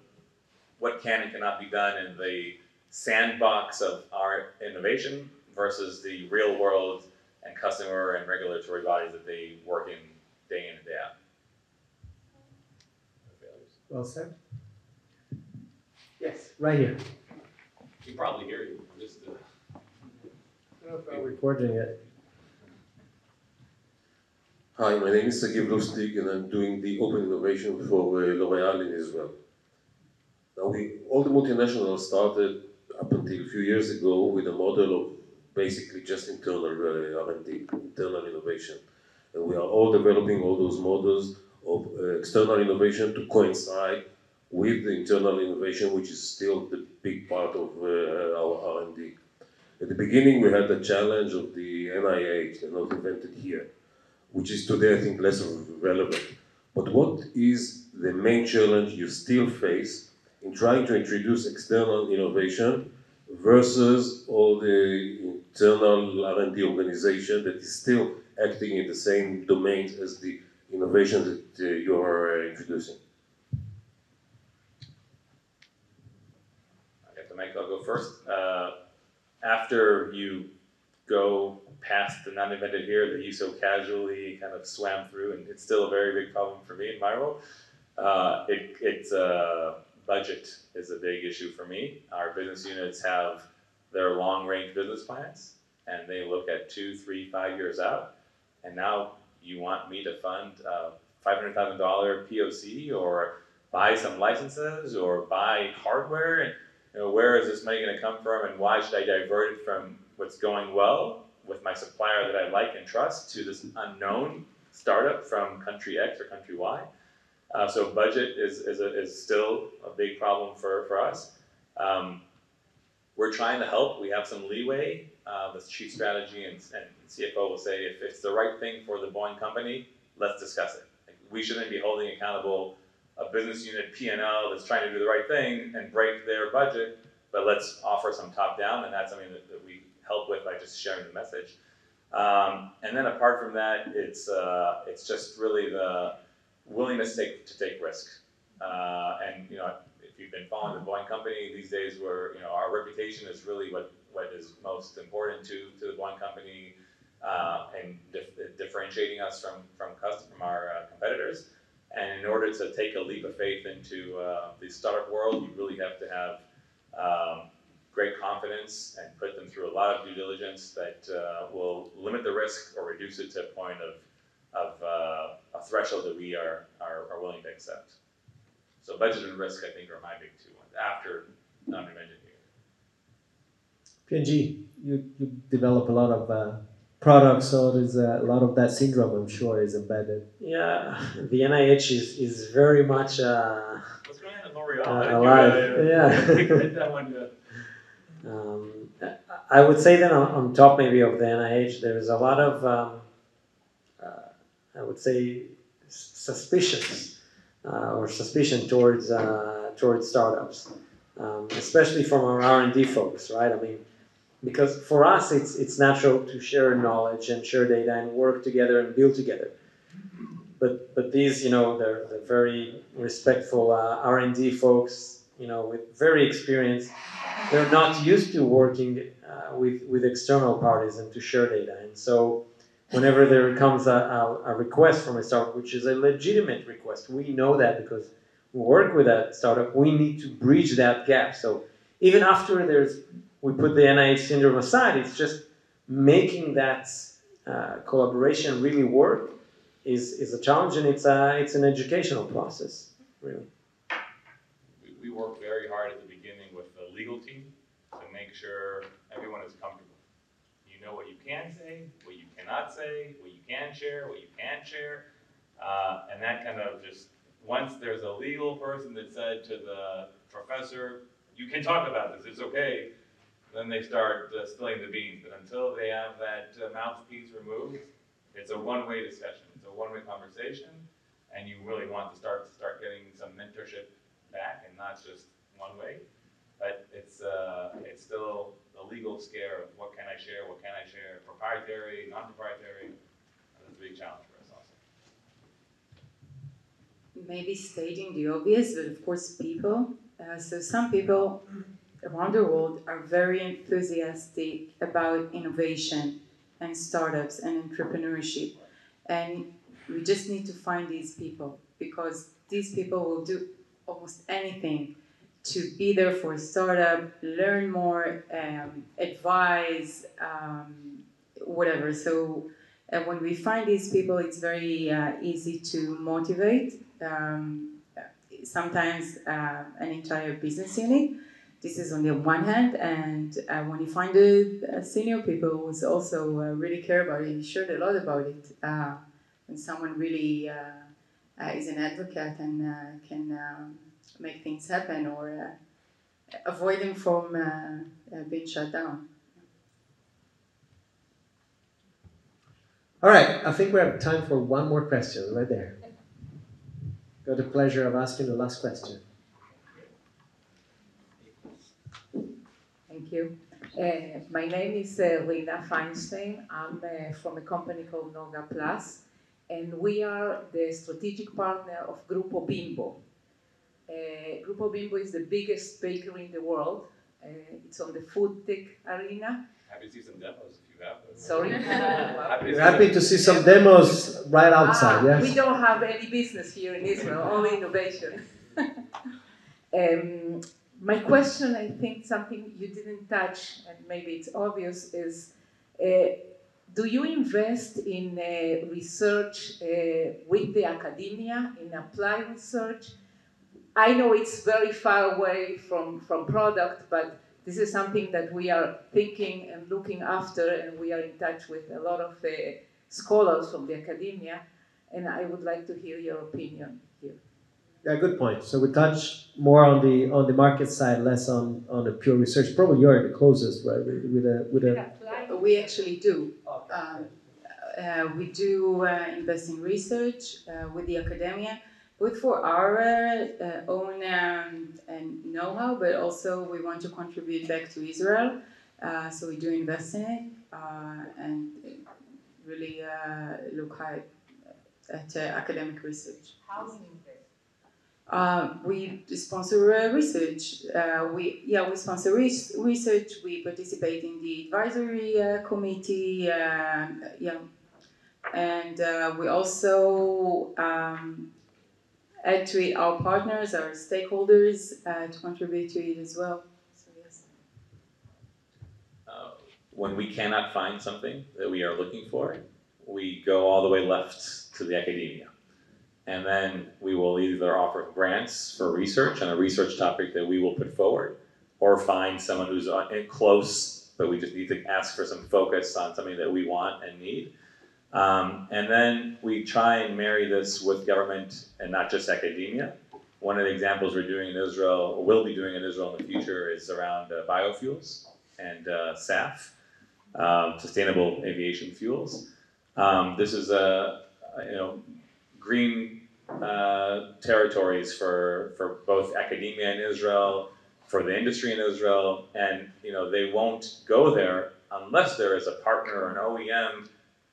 what can and cannot be done in the sandbox of our innovation versus the real world and customer and regulatory bodies that they work in day in and day out. Well said. Yes, right here. You probably hear you. Just, uh... I don't know if I'm recording it. Hi, my name is Sagiv Lustig and I'm doing the open innovation for uh, L'Oreal in Israel. Now, we, all the multinationals started up until a few years ago with a model of basically just internal uh, R&D, internal innovation. And we are all developing all those models of uh, external innovation to coincide with the internal innovation, which is still the big part of uh, our R&D. At the beginning, we had the challenge of the NIH, the not invented here which is today, I think, less relevant. But what is the main challenge you still face in trying to introduce external innovation versus all the internal R&D organization that is still acting in the same domains as the innovation that uh, you are uh, introducing? I got the mic, I'll go first. Uh, after you go past the non-invented here that you so casually kind of swam through, and it's still a very big problem for me in my role. Uh, it, it's uh, budget is a big issue for me. Our business units have their long-range business plans, and they look at two, three, five years out. And now you want me to fund uh, a $500,000 POC or buy some licenses or buy hardware and you know, where is this money going to come from and why should I divert it from what's going well with my supplier that I like and trust to this unknown startup from country X or country Y. Uh, so budget is, is, a, is still a big problem for, for us. Um, we're trying to help. We have some leeway. Uh, the chief strategy and, and CFO will say if it's the right thing for the Boeing company, let's discuss it. Like, we shouldn't be holding accountable a business unit P&L that's trying to do the right thing and break their budget, but let's offer some top down, and that's something that, that we help with by just sharing the message. Um, and then apart from that, it's uh, it's just really the willingness to take, to take risk. Uh, and you know, if you've been following the Boeing company these days, where you know our reputation is really what what is most important to to the Boeing company uh, and dif differentiating us from from, from our uh, competitors. And in order to take a leap of faith into uh, the startup world, you really have to have um, great confidence and put them through a lot of due diligence that uh, will limit the risk or reduce it to a point of, of uh, a threshold that we are, are, are, willing to accept. So budget and risk, I think, are my big two ones after non-invented P&G, you, you develop a lot of uh, products, so there's a lot of that syndrome, I'm sure, is embedded. Yeah, the NIH is, is very much uh, What's going on at L'Oreal? uh, alive. Yeah. um, I would say that on, on top maybe of the NIH, there's a lot of, um, I would say, suspicious uh, or suspicion towards uh, towards startups, um, especially from our R&D folks, right? I mean, because for us it's it's natural to share knowledge and share data and work together and build together. But but these you know they're, they're very respectful uh, r&d folks you know with very experienced. They're not used to working uh, with with external parties and to share data. And so whenever there comes a, a, a request from a startup which is a legitimate request we know that because we work with that startup we need to bridge that gap so even after there's we put the NIH syndrome aside, it's just making that uh, collaboration really work is, is a challenge and it's, a, it's an educational process, really. We, we work very hard at the beginning with the legal team to make sure everyone is comfortable. You know what you can say, cannot say, what you can share, what you can't share. Uh, and that kind of just, once there's a legal person that said to the professor, you can talk about this, it's okay, then they start uh, spilling the beans. But until they have that uh, mouthpiece removed, it's a one-way discussion. It's a one-way conversation, and you really want to start to start getting some mentorship back, and not just one way. But it's uh, it's still legal scare of what can I share, what can I share, proprietary, non-proprietary. That's a big challenge for us also. Maybe stating the obvious, but of course, people. Uh, so some people around the world are very enthusiastic about innovation and startups and entrepreneurship. And we just need to find these people because these people will do almost anything to be there for a startup, learn more, um, advise, um, whatever. So uh, when we find these people, it's very uh, easy to motivate. Um, sometimes uh, an entire business unit this is on the one hand, and uh, when you find a, senior people who also uh, really care about it, you shared a lot about it, uh, when someone really uh, uh, is an advocate and uh, can um, make things happen or avoid them from being shut down. All right, I think we have time for one more question right there. Got the pleasure of asking the last question. Thank you. Uh, my name is uh, Rina Feinstein. I'm uh, from a company called Noga Plus, and we are the strategic partner of Grupo Bimbo. Uh, Grupo Bimbo is the biggest bakery in the world. Uh, it's on the food tech arena. Happy to see some demos if you have. Sorry. Happy We're happy to see some demos right outside, Ah, yes? We don't have any business here in Israel, only innovation. um, my question, I think something you didn't touch, and maybe it's obvious, is uh, do you invest in uh, research uh, with the academia, in applied research? I know it's very far away from, from product, but this is something that we are thinking and looking after, and we are in touch with a lot of uh, scholars from the academia, and I would like to hear your opinion here. Yeah, good point. So we touch more on the on the market side, less on on the pure research. Probably you're the closest, right? With, with a with a We actually do. Um, uh, we do uh, invest in research uh, with the academia, both for our uh, own um, and know-how, but also we want to contribute back to Israel. Uh, so we do invest in it uh, and really uh, look high at uh, academic research. How do you invest? Uh, we sponsor uh, research. Uh, we yeah we sponsor res- research. We participate in the advisory uh, committee. Uh, yeah, and uh, we also um, to it our partners, our stakeholders, uh, to contribute to it as well. So yes. Uh, when we cannot find something that we are looking for, we go all the way left to the academia. And then we will either offer grants for research on a research topic that we will put forward, or find someone who's uh, close, but we just need to ask for some focus on something that we want and need. Um, and then we try and marry this with government and not just academia. One of the examples we're doing in Israel, or will be doing in Israel in the future, is around uh, biofuels and uh, SAF, um, sustainable aviation fuels. Um, this is a you know green uh, territories for for both academia in Israel, for the industry in Israel, and you know they won't go there unless there is a partner or an OEM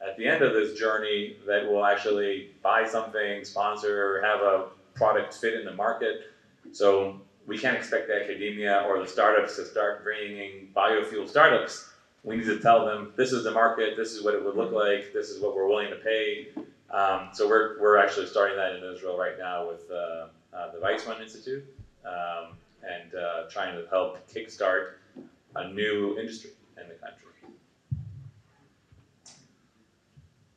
at the end of this journey that will actually buy something, sponsor, have a product fit in the market. So we can't expect the academia or the startups to start bringing biofuel startups. We need to tell them this is the market, this is what it would look like, this is what we're willing to pay. Um, so we're, we're actually starting that in Israel right now with uh, uh, the Weizmann Institute um, and uh, trying to help kickstart a new industry in the country.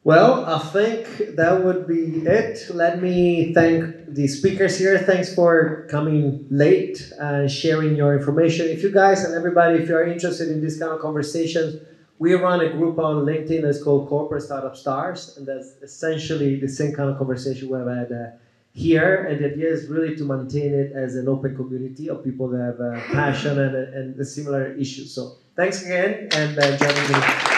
Well, I think that would be it. Let me thank the speakers here. Thanks for coming late and sharing your information. If you guys and everybody, if you are interested in this kind of conversations, we run a group on LinkedIn that's called Corporate Startup Stars, and that's essentially the same kind of conversation we've had uh, here. And the idea is really to maintain it as an open community of people that have uh, passion and, and similar issues. So thanks again, and uh, me.